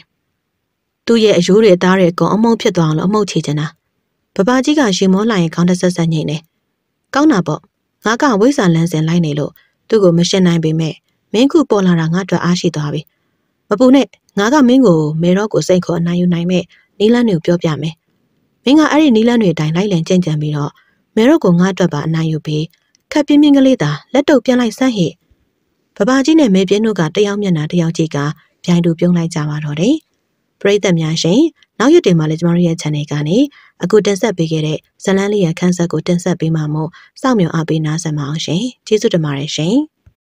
။သူ့ရဲ့အယိုးတွေအသားတွေအကုန်အမုံဖြစ်သွားအောင်လို့အမုံချေချင်တာ။ပပကြီးကရှင်မောလာရင်ခေါင်းတစ်ဆက်ဆက်ညိနေ။ကောင်းတာပေါ့။ငါကဝိဇာလန်းစင်လိုက်နေလို့သူ့ကိုမရှင်းနိုင်ပေမဲ့မင်းခုပေါ်လာတာငါအတွက်အားရှိသွားပြီ။မပူနဲ့ငါကမင်းကိုမဲတော့ကိုစိတ်ခေါ်အနိုင်ယူနိုင်မဲ့ နီလန်းတွေကိုပြောပြမယ်။မင်းကအဲ့ဒီနီလန်းတွေအတိုင်းလိုက်လံကြင်ကြံပြီးတော့မဲရော့ကိုငါ့အတွက်ပါအနိုင်ယူပြီးခက်ပြင်းပြင်းကလေးသာလက်တုပ်ပြန်လိုက်စမ်းဟိ။ဘဘာကြီးနဲ့မဲပြင်းတို့ကတယောက်မျက်နှာတယောက်ကြည့်ကပြိုင်တူပြုံးလိုက်ကြပါတော့တယ်။ပရိသတ်များရှင်နောက်ရက်တွေမှာလည်းကျမတို့ရဲ့ channel ကနေအခုတင်ဆက်ပေးခဲ့တဲ့ဇလန်းလေးရဲ့ခန်းဆက်ကိုတင်ဆက်ပေးမှာမို့စောင့်မျှော်အားပေးနားဆင်ပါအောင်ရှင်ကျေးဇူးတင်ပါတယ်ရှင်